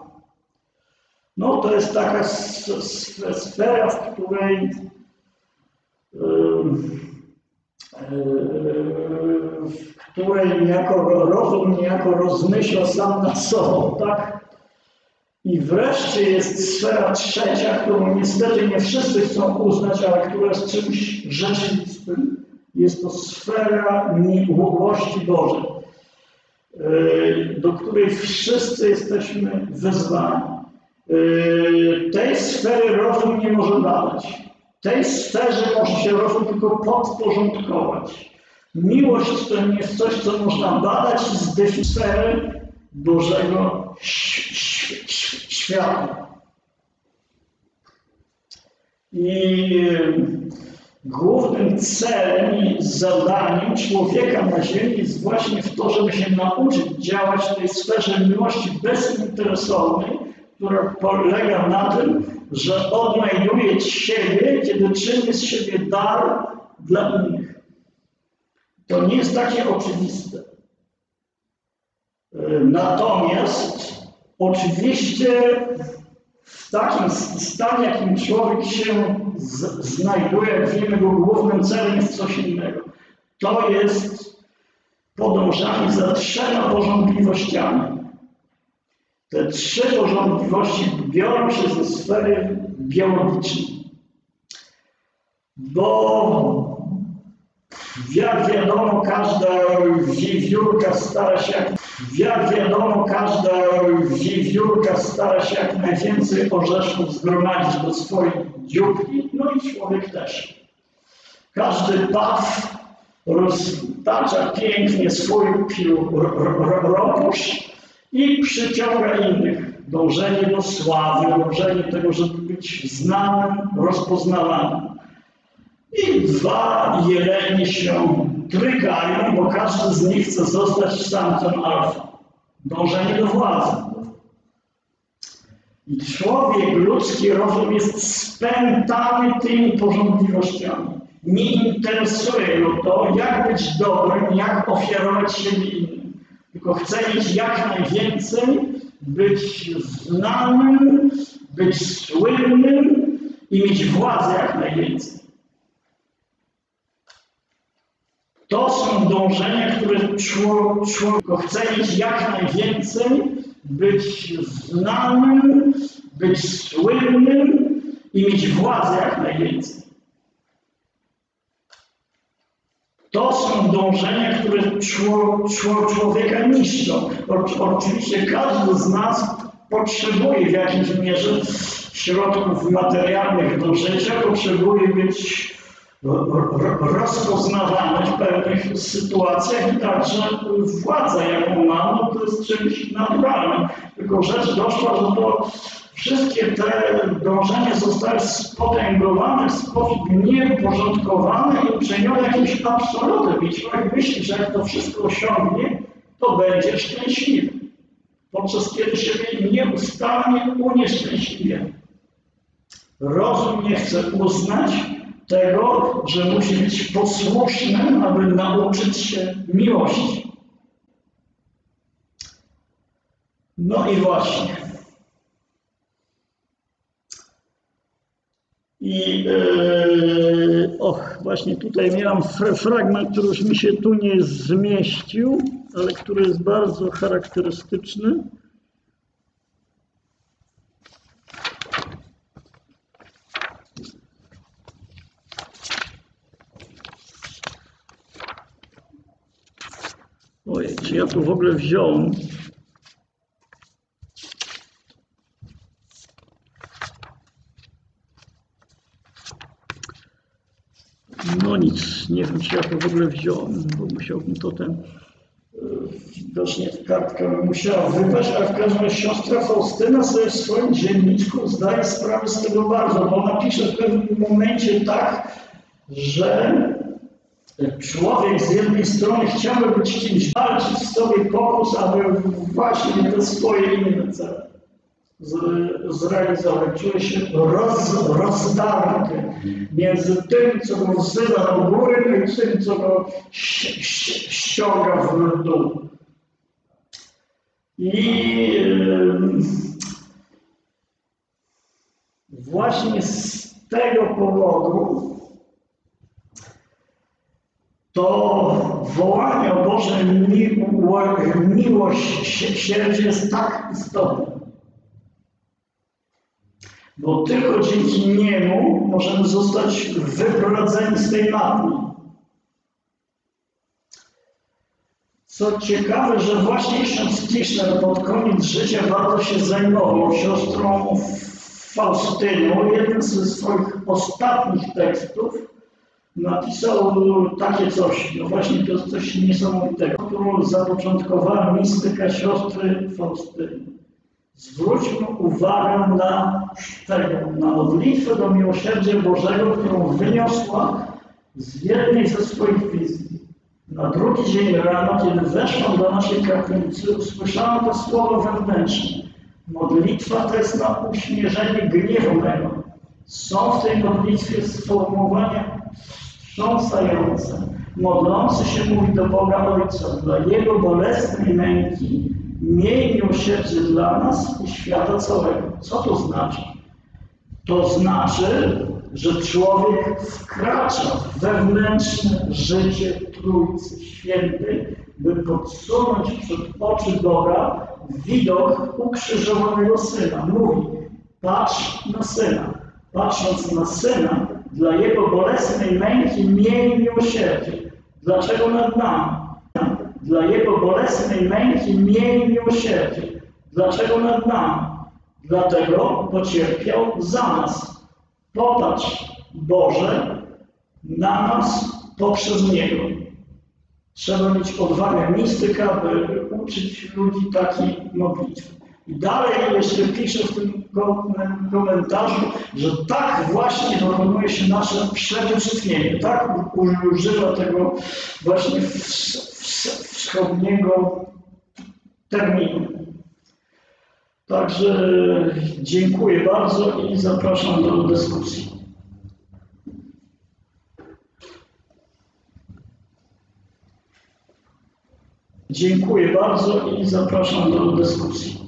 No to jest taka sfera, w której w której niejako rozum niejako rozmyśla sam nad sobą, tak? I wreszcie jest sfera trzecia, którą niestety nie wszyscy chcą uznać, ale która jest czymś rzeczywistym. Jest to sfera miłości Bożej, do której wszyscy jesteśmy wezwani. Yy, Tej sfery rozum nie może badać. Tej sferze może się rozum tylko podporządkować. Miłość to nie jest coś, co można badać z sfery Bożego ś- ś- ś- światła. I yy, głównym celem i zadaniem człowieka na Ziemi jest właśnie w to, żeby się nauczyć działać w tej sferze miłości bezinteresownej, która polega na tym, że odnajduje siebie, kiedy czyni z siebie dar dla innych. To nie jest takie oczywiste. Yy, Natomiast oczywiście w takim stanie, jakim człowiek się z, znajduje, wiemy, jego głównym celem jest coś innego. To jest podążanie za trzema porządliwościami. Te trzy porządliwości biorą się ze sfery biologicznej. Bo jak wiadomo, każda wiewiórka stara się jak wiadomo, każda wiewiórka stara się jak najwięcej orzeszków zgromadzić do swojej dzióbki, no i człowiek też. Każdy paw roztacza pięknie swój piór ropusz i przyciąga innych. Dążenie do sławy, dążenie do tego, żeby być znanym, rozpoznawanym. I dwa jelenie się trygają, bo każdy z nich chce zostać samcem alfa. Dążenie do władzy. I człowiek, ludzki rozum jest spętany tymi porządliwościami. Nie interesuje go to, jak być dobrym, jak ofiarować siebie innym. Tylko chce mieć jak najwięcej, być znanym, być słynnym i mieć władzę jak najwięcej. To są dążenia, które człowiek chce mieć jak najwięcej, być znanym, być słynnym i mieć władzę jak najwięcej. To są dążenia, które czło, czło, człowieka niszczą. Oczywiście każdy z nas potrzebuje w jakiejś mierze środków materialnych do życia, potrzebuje być rozpoznawane w pewnych sytuacjach i także władza, jaką ma, no to jest czymś naturalnym. Tylko rzecz doszła, że to wszystkie te dążenia zostały spotęgowane w sposób nieuporządkowany i uczynione jakimś absolutem. I człowiek myśli, że jak to wszystko osiągnie, to będzie szczęśliwy. Podczas kiedy siebie nieustannie unieszczęśliwia. Rozum nie chce uznać, tego, że musi być posłusznym, aby nauczyć się miłości. No i właśnie. I yy, och, właśnie tutaj miałam fragment, który już mi się tu nie zmieścił, ale który jest bardzo charakterystyczny. Ojej, czy ja tu w ogóle wziąłem? No nic, nie wiem, czy ja to w ogóle wziąłem, bo musiałbym to ten... e, Widocznie kartka musiała wypaść, a w każdym razie siostra Faustyna sobie w swoim dzienniczku zdaje sprawę z tego bardzo, bo ona pisze w pewnym momencie tak, że Człowiek z jednej strony chciałby być kimś, walczyć w sobie pokus, aby właśnie te swoje inne cele zrealizować. Czuje się roz, rozdarty między tym, co go wzywa do góry, i tym, co go ściąga w dół. I właśnie z tego powodu to wołanie o Boże miło- miłosierdzie jest tak istotne. Bo tylko dzięki niemu możemy zostać wyprowadzeni z tej matni. Co ciekawe, że właśnie ksiądz Tischner pod koniec życia bardzo się zajmował siostrą Faustyną. Jeden ze swoich ostatnich tekstów napisał takie coś, no właśnie to jest coś niesamowitego, którą zapoczątkowała mistyka siostry Faustyny. Zwróćmy uwagę na tego, na modlitwę do miłosierdzia Bożego, którą wyniosła z jednej ze swoich wizji. Na drugi dzień rano, kiedy weszłam do naszej kaplicy, usłyszałam to słowo wewnętrzne. Modlitwa to jest na uśmierzenie gniewu mego. Są w tej modlitwie sformułowania wstrząsające. Modlący się mówi do Boga Ojca, dla Jego bolesnej męki miej miłosierdzie dla nas i świata całego. Co to znaczy? To znaczy, że człowiek wkracza w wewnętrzne życie Trójcy Świętej, by podsunąć przed oczy Boga widok ukrzyżowanego Syna. Mówi, patrz na Syna. Patrząc na Syna, dla Jego bolesnej męki miej miłosierdzie. Dlaczego nad nami? Dla Jego bolesnej męki miej miłosierdzie. Dlaczego nad nami? Dlatego, bo cierpiał za nas. Popatrz, Boże, na nas poprzez Niego. Trzeba mieć odwagę mistyka, by uczyć ludzi takiej modlitwy. I dalej jeszcze pisze w tym kom- komentarzu, że tak właśnie dokonuje się nasze przebłysnienie. Tak używa tego właśnie ws- wschodniego terminu. Także dziękuję bardzo i zapraszam do dyskusji. Dziękuję bardzo i zapraszam do dyskusji.